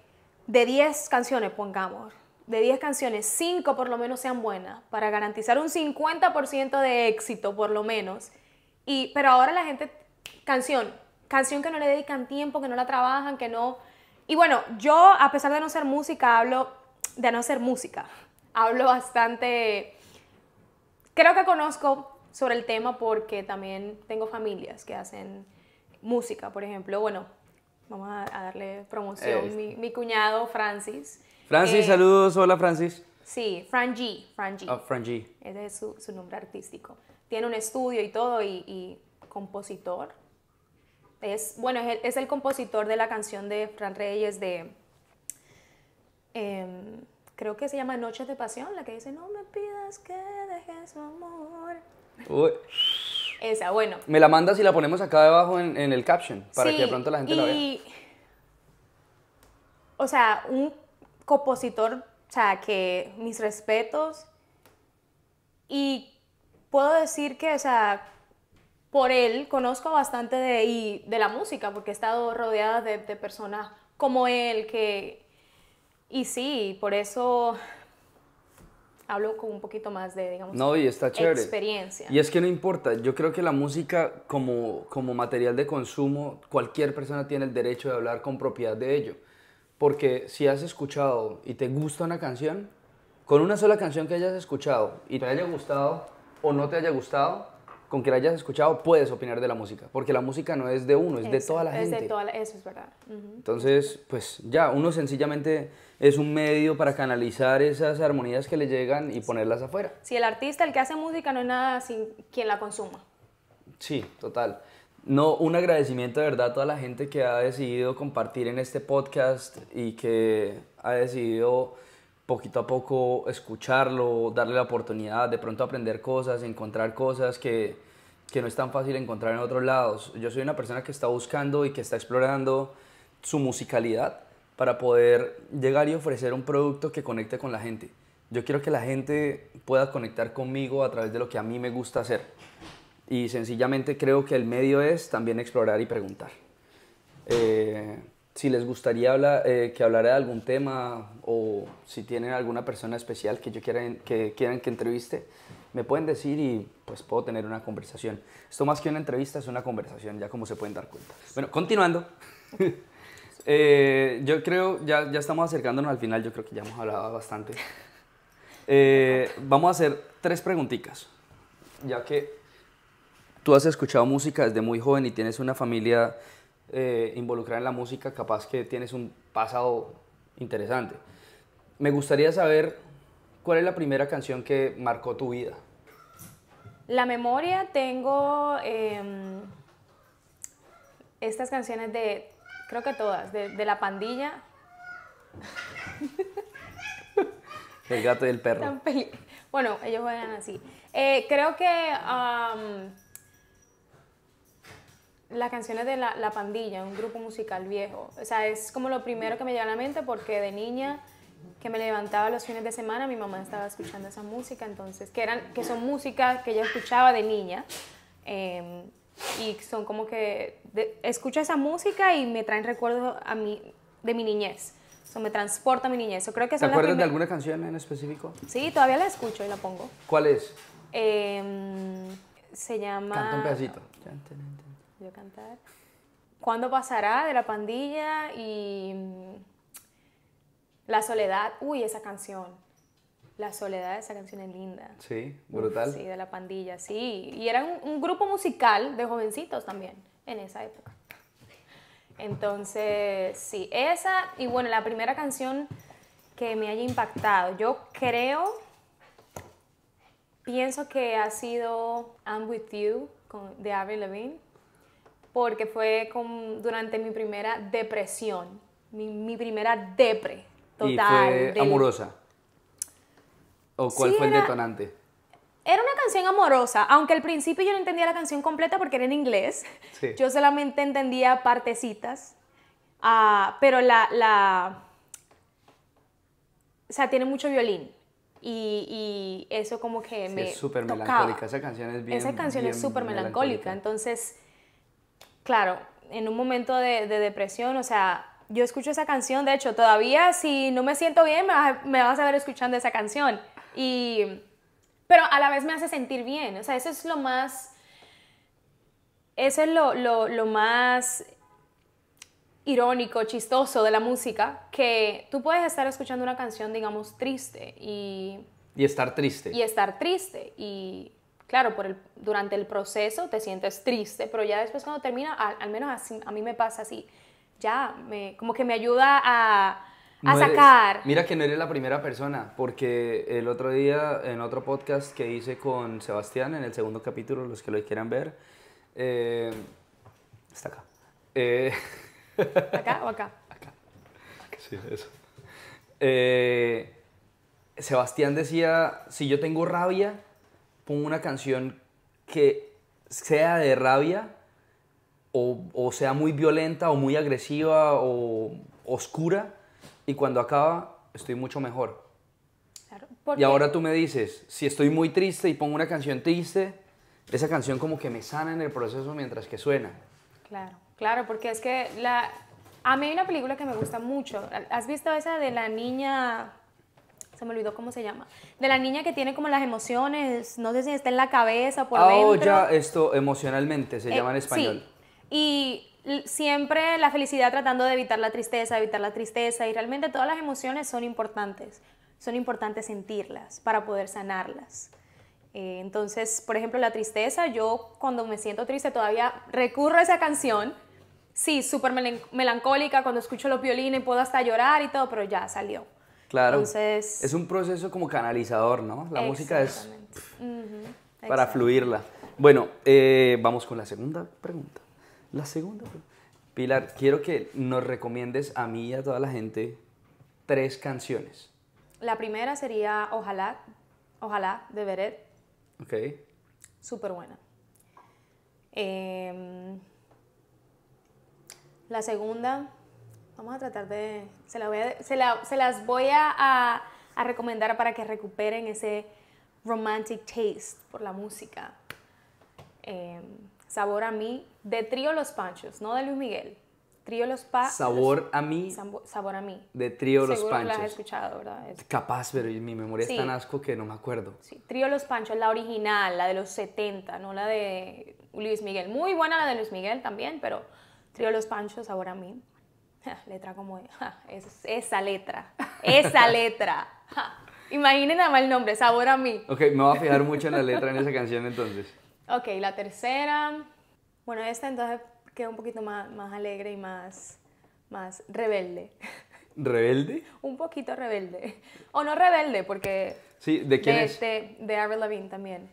de 10 canciones, pongamos, de 10 canciones, 5 por lo menos sean buenas, para garantizar un 50% de éxito por lo menos. Y, pero ahora la gente, canción, canción que no le dedican tiempo, que no la trabajan, que no... Y bueno, yo a pesar de no ser música, hablo de no ser música. Hablo bastante... Creo que conozco sobre el tema porque también tengo familias que hacen música, por ejemplo. Bueno, vamos a, darle promoción. Eh. Mi, mi, cuñado Francis. Francis, eh, saludos. Hola, Francis. Sí, Fran G. Fran G. Oh, Fran G. Ese es su, su, nombre artístico. Tiene un estudio y todo y, y compositor. Es, bueno, es el, es el, compositor de la canción de Fran Reyes de... Eh, creo que se llama Noches de Pasión, la que dice, no me pidas que dejes su amor. Uy. Esa, bueno. Me la mandas y la ponemos acá debajo en, en el caption, para sí, que de pronto la gente y, la vea. O sea, un compositor, o sea, que mis respetos. Y puedo decir que, o sea, por él conozco bastante de, y de la música, porque he estado rodeada de, de personas como él, que... Y sí, por eso hablo con un poquito más de, digamos, no, y está chévere. experiencia. Y es que no importa, yo creo que la música como, como material de consumo, cualquier persona tiene el derecho de hablar con propiedad de ello. Porque si has escuchado y te gusta una canción, con una sola canción que hayas escuchado y te haya gustado o no te haya gustado, con que la hayas escuchado puedes opinar de la música. Porque la música no es de uno, es, de toda la es gente. de toda la, eso es verdad. Uh -huh. Entonces, pues ya, uno sencillamente es un medio para canalizar esas armonías que le llegan y ponerlas afuera. Si el artista, el que hace música, no es nada sin quien la consuma. Sí, total. No, un agradecimiento de verdad a toda la gente que ha decidido compartir en este podcast y que ha decidido poquito a poco escucharlo, darle la oportunidad, de pronto aprender cosas, encontrar cosas que, que no es tan fácil encontrar en otros lados. Yo soy una persona que está buscando y que está explorando su musicalidad para poder llegar y ofrecer un producto que conecte con la gente. Yo quiero que la gente pueda conectar conmigo a través de lo que a mí me gusta hacer. Y sencillamente creo que el medio es también explorar y preguntar. Eh, si les gustaría hablar, eh, que hablara de algún tema o si tienen alguna persona especial que, yo quieran, que quieran que entreviste, me pueden decir y pues puedo tener una conversación. Esto más que una entrevista es una conversación, ya como se pueden dar cuenta. Bueno, continuando. eh, yo creo, ya, ya estamos acercándonos al final, yo creo que ya hemos hablado bastante. Eh, vamos a hacer tres preguntitas, ya que tú has escuchado música desde muy joven y tienes una familia eh, involucrada en la música, capaz que tienes un pasado interesante. Me gustaría saber cuál es la primera canción que marcó tu vida. La memoria tengo eh, estas canciones de, creo que todas, de, de La Pandilla. El gato y el perro. Bueno, ellos juegan así. Eh, creo que um, las canciones de la, la, Pandilla, un grupo musical viejo, o sea, es como lo primero que me llega a la mente porque de niña que me levantaba los fines de semana, mi mamá estaba escuchando esa música, entonces, que, eran, que son músicas que yo escuchaba de niña. Eh, y son como que de, escucho esa música y me traen recuerdos a mí, de mi niñez. Eso me transporta a mi niñez. Yo creo que ¿Te acuerdas de alguna canción en específico? Sí, todavía la escucho y la pongo. ¿Cuál es? Eh, se llama... Canta un pedacito. Yo cantar. ¿Cuándo pasará? De la pandilla y... La soledad. Uy, esa canción. La soledad, esa canción es linda. Sí, brutal. Uf, sí, de la pandilla, sí. Y era un, un grupo musical de jovencitos también en esa época. Entonces, sí, esa y bueno, la primera canción que me haya impactado, yo creo, pienso que ha sido I'm With You con, de Avril Lavigne, porque fue con, durante mi primera depresión, mi, mi primera depre total. ¿Y fue del- amorosa? ¿O cuál Sí, fue el era- detonante? Era una canción amorosa, aunque al principio yo no entendía la canción completa porque era en inglés. Sí. Yo solamente entendía partecitas. Ah, pero la, la. O sea, tiene mucho violín. Y, y eso como que Sí, me. es súper melancólica. Esa canción es bien. Esa canción es bien súper melancólica. Entonces, claro, en un momento de, de depresión, o sea, yo escucho esa canción, de hecho, todavía si no me siento bien, me vas, me vas a ver escuchando esa canción. Y, pero a la vez me hace sentir bien, o sea, eso es lo más, eso es lo, lo, lo más irónico, chistoso de la música, que tú puedes estar escuchando una canción, digamos, triste y... Y estar triste. Y estar triste. Y claro, por el, durante el proceso te sientes triste, pero ya después cuando termina, al, al menos así, a mí me pasa así, ya, me, como que me ayuda a, a No eres- sacar. mira que no eres la primera persona, porque el otro día en otro podcast que hice con Sebastián, en el segundo capítulo, los que lo quieran ver, eh, está acá. Eh, ¿Acá o acá? sí, eso. Eh, Sebastián decía, si yo tengo rabia, pongo una canción que sea de rabia o, o sea muy violenta o muy agresiva o oscura y cuando acaba estoy mucho mejor. Claro, Y ahora tú me dices, si estoy muy triste y pongo una canción triste, esa canción como que me sana en el proceso mientras que suena. Claro, claro, porque es que la... A mí hay una película que me gusta mucho. ¿Has visto esa de la niña... Se me olvidó cómo se llama. De la niña que tiene como las emociones, no sé si está en la cabeza o por ah, dentro. oh, ya, esto emocionalmente se Eh, llama en español. Sí. Y siempre la felicidad tratando de evitar la tristeza, evitar la tristeza. Y realmente todas las emociones son importantes. Son importantes sentirlas para poder sanarlas. Eh, entonces, por ejemplo, la tristeza, yo cuando me siento triste todavía recurro a esa canción. Sí, súper melan- melancólica, cuando escucho los violines puedo hasta llorar y todo, pero ya salió. Claro. Entonces- es un proceso como canalizador, ¿no? La música es para fluirla. Bueno, eh, vamos con la segunda pregunta. La segunda pregunta. Pilar, quiero que nos recomiendes a mí y a toda la gente tres canciones. La primera sería Ojalá, Ojalá, de Beret. ¿Ok? Súper buena. Em, la segunda, vamos a tratar de. Se, la voy a- se, la- se las voy a, recomendar para que recuperen ese romantic taste por la música. Em, sabor a mí, de Trío Los Panchos, no de Luis Miguel. Trío Los Panchos. Sabor a mí Sabor a mí. de Trío Los Seguro que la has Panchos. escuchado, ¿verdad? Es- Capaz, pero mi memoria Sí. es tan asco que no me acuerdo. Sí, Trío Los Panchos, la original, la de los 70, no la de Luis Miguel. Muy buena la de Luis Miguel también, pero Trío Los Panchos, ahora a mí. Ja, letra como ja, es- esa letra, esa letra. Ja. Imaginen nada más el nombre, sabor a mí. Ok, me voy a fijar mucho en la letra en esa canción entonces. Ok, la tercera. Bueno, esta entonces queda un poquito más, más alegre y más, más rebelde. ¿Rebelde? un poquito rebelde. O no rebelde, porque Sí, ¿de quién de, es? de, de Avril Lavigne también.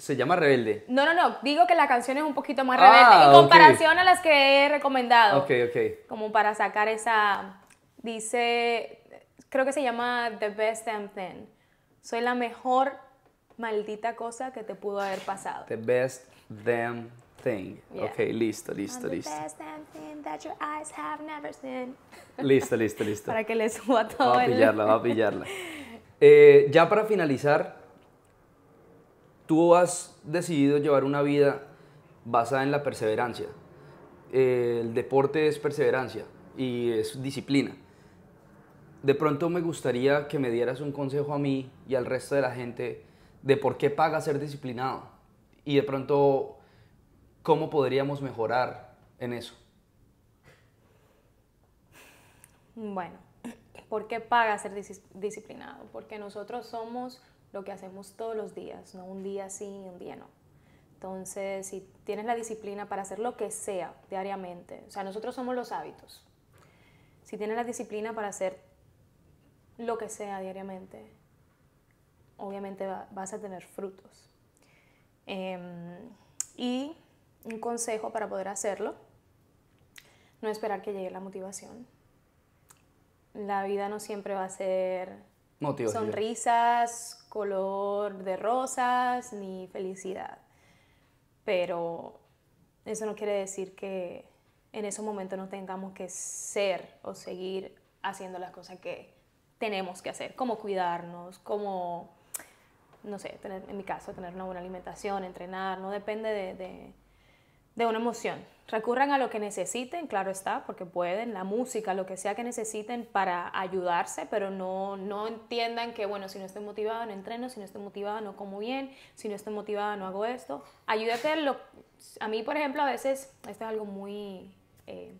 Se llama Rebelde. No, no, no. Digo que la canción es un poquito más Ah, rebelde. En comparación a las que he recomendado. Ok, ok. Como para sacar esa. Dice. Creo que se llama The Best Damn Thing. Soy la mejor maldita cosa que te pudo haber pasado. The best damn thing. Yeah. Ok, listo, listo, I'm the listo. best damn thing that your eyes have never seen. Listo, listo, listo. Para que le suba todo Va a el- pillarla, va a pillarla. Eh, ya para finalizar, tú has decidido llevar una vida basada en la perseverancia. Eh, el deporte es perseverancia y es disciplina. De pronto me gustaría que me dieras un consejo a mí y al resto de la gente de por qué paga ser disciplinado y de pronto cómo podríamos mejorar en eso. Bueno, ¿por qué paga ser dis- disciplinado? Porque nosotros somos lo que hacemos todos los días, no un día sí y un día no. Entonces, si tienes la disciplina para hacer lo que sea diariamente, o sea, nosotros somos los hábitos. Si tienes la disciplina para hacer lo que sea diariamente, obviamente va- vas a tener frutos. Em, y un consejo para poder hacerlo, no esperar que llegue la motivación. La vida no siempre va a ser Sonrisas, color de rosas, ni felicidad. Pero eso no quiere decir que en ese momento no tengamos que ser o seguir haciendo las cosas que tenemos que hacer, como cuidarnos, como, no sé, tener, en mi caso, tener una buena alimentación, entrenar, no depende de, de- de una emoción. Recurran a lo que necesiten, claro está, porque pueden, la música, lo que sea que necesiten para ayudarse, pero no, no entiendan que, bueno, si no estoy motivada no entreno, si no estoy motivada no como bien, si no estoy motivada no hago esto. Ayúdate, lo, a mí, por ejemplo, a veces, esto es algo muy eh,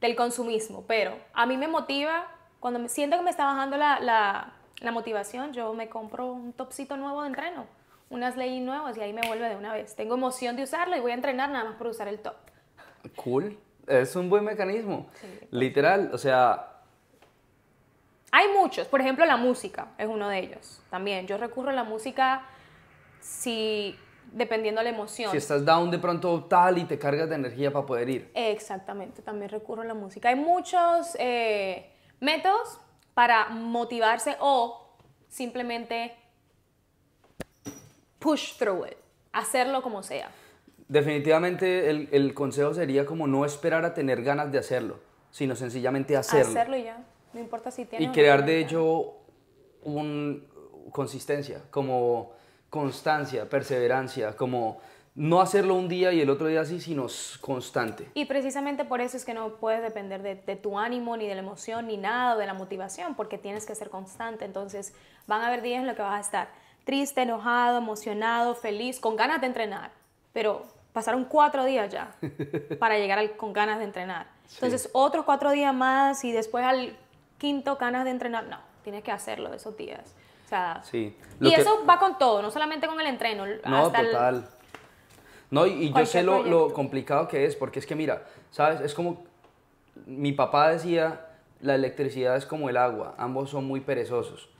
del consumismo, pero a mí me motiva, cuando me siento que me está bajando la, la, la motivación, yo me compro un topcito nuevo de entreno unas leyes nuevas y ahí me vuelve de una vez. Tengo emoción de usarlo y voy a entrenar nada más por usar el top. Cool. Es un buen mecanismo. Literal, o sea... Hay muchos. Por ejemplo, la música es uno de ellos. También yo recurro a la música si dependiendo de la emoción. Si estás down de pronto tal y te cargas de energía para poder ir. Exactamente, también recurro a la música. Hay muchos eh, métodos para motivarse o simplemente push through it, hacerlo como sea. Definitivamente el, el, consejo sería como no esperar a tener ganas de hacerlo, sino sencillamente hacerlo. Hacerlo y ya, no importa si tienes... Y crear de hecho un, consistencia, como constancia, perseverancia, como no hacerlo un día y el otro día así, sino constante. Y precisamente por eso es que no puedes depender de, de, tu ánimo, ni de la emoción, ni nada, de la motivación, porque tienes que ser constante. Entonces van a haber días en los que vas a estar triste, enojado, emocionado, feliz, con ganas de entrenar. Pero pasaron cuatro días ya para llegar con ganas de entrenar. Entonces, otros cuatro días más y después al quinto ganas de entrenar. No, tienes que hacerlo esos días. O sea, sí. y eso va con todo, no solamente con el entreno. No, total. no, y, yo sé lo, lo, complicado que es, porque es que mira, ¿sabes? Es como mi papá decía, la electricidad es como el agua, ambos son muy perezosos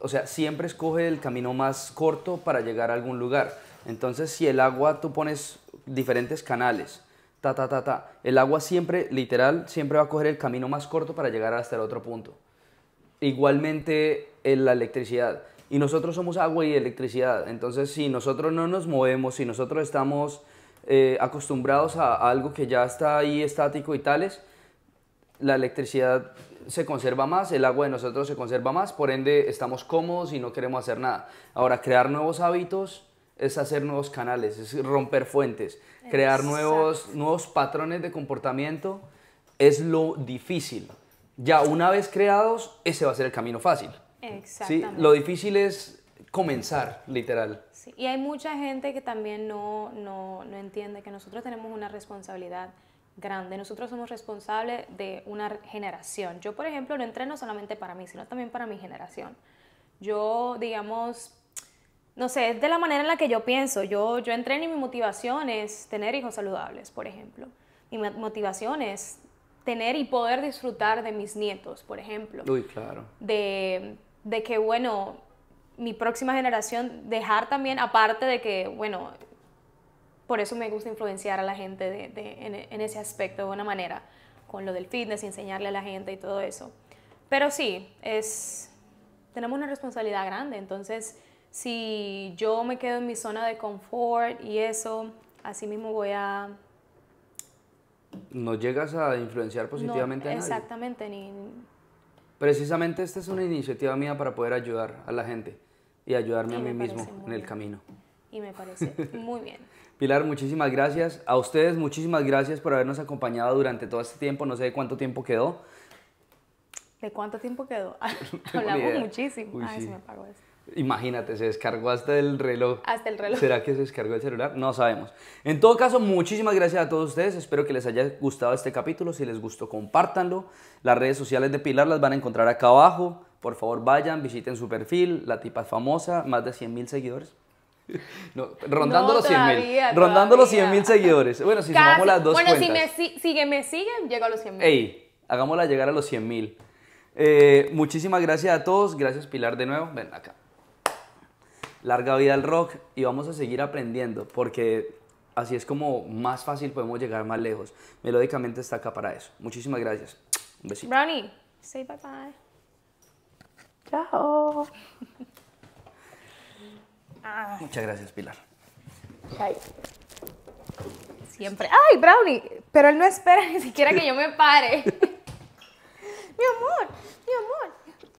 o sea, siempre escoge el camino más corto para llegar a algún lugar. Entonces, si el agua tú pones diferentes canales, ta, ta, ta, ta, el agua siempre, literal, siempre va a coger el camino más corto para llegar hasta el otro punto. Igualmente en la electricidad. Y nosotros somos agua y electricidad. Entonces, si nosotros no nos movemos, si nosotros estamos eh, acostumbrados a, a algo que ya está ahí estático y tales, la electricidad se conserva más, el agua de nosotros se conserva más, por ende estamos cómodos y no queremos hacer nada. Ahora, crear nuevos hábitos es hacer nuevos canales, es romper fuentes, crear nuevos, nuevos patrones de comportamiento es lo difícil. Ya una vez creados, ese va a ser el camino fácil. Exactamente. ¿sí? Lo difícil es comenzar, literal. Sí. Y hay mucha gente que también no, no, no entiende que nosotros tenemos una responsabilidad grande. Nosotros somos responsables de una generación. Yo, por ejemplo, no entreno solamente para mí, sino también para mi generación. Yo, digamos, no sé, es de la manera en la que yo pienso. Yo, yo entreno y mi motivación es tener hijos saludables, por ejemplo. Mi motivación es tener y poder disfrutar de mis nietos, por ejemplo. Uy, claro. De, de que, bueno, mi próxima generación, dejar también, aparte de que, bueno, por eso me gusta influenciar a la gente de, en, ese aspecto de buena manera, con lo del fitness enseñarle a la gente y todo eso. Pero sí, es, tenemos una responsabilidad grande, entonces si yo me quedo en mi zona de confort y eso, así mismo voy a... No llegas a influenciar positivamente a nadie. Exactamente, ni... Precisamente esta es una iniciativa mía para poder ayudar a la gente y ayudarme a mí mismo en el camino. Y me parece muy bien. Pilar, muchísimas gracias. A ustedes, muchísimas gracias por habernos acompañado durante todo este tiempo. No sé de cuánto tiempo quedó. ¿De cuánto tiempo quedó? Hablamos muchísimo. Ay, se me apagó eso. Imagínate, se descargó hasta el reloj. Hasta el reloj. ¿Será que se descargó el celular? No sabemos. En todo caso, muchísimas gracias a todos ustedes. Espero que les haya gustado este capítulo. Si les gustó, compártanlo. Las redes sociales de Pilar las van a encontrar acá abajo. Por favor, vayan, visiten su perfil. La tipa es famosa, más de 100 mil seguidores. No, rondando los 100 mil. Rondando los 100 mil seguidores. Bueno, si sumamos las dos bueno, cuentas. Bueno, si me, sigue, me siguen, llego a los 100 mil. Ey, hagámosla llegar a los 100 mil. Eh, muchísimas gracias a todos. Gracias, Pilar, de nuevo. Ven acá. Larga vida al rock y vamos a seguir aprendiendo porque así es como más fácil podemos llegar más lejos. Melódicamente está acá para eso. Muchísimas gracias. Un besito. Brownie, say bye bye. Chao. Muchas gracias, Pilar. Ay. Siempre. ¡Ay, Brownie! Pero él no espera ni siquiera que yo me pare. mi amor, mi amor.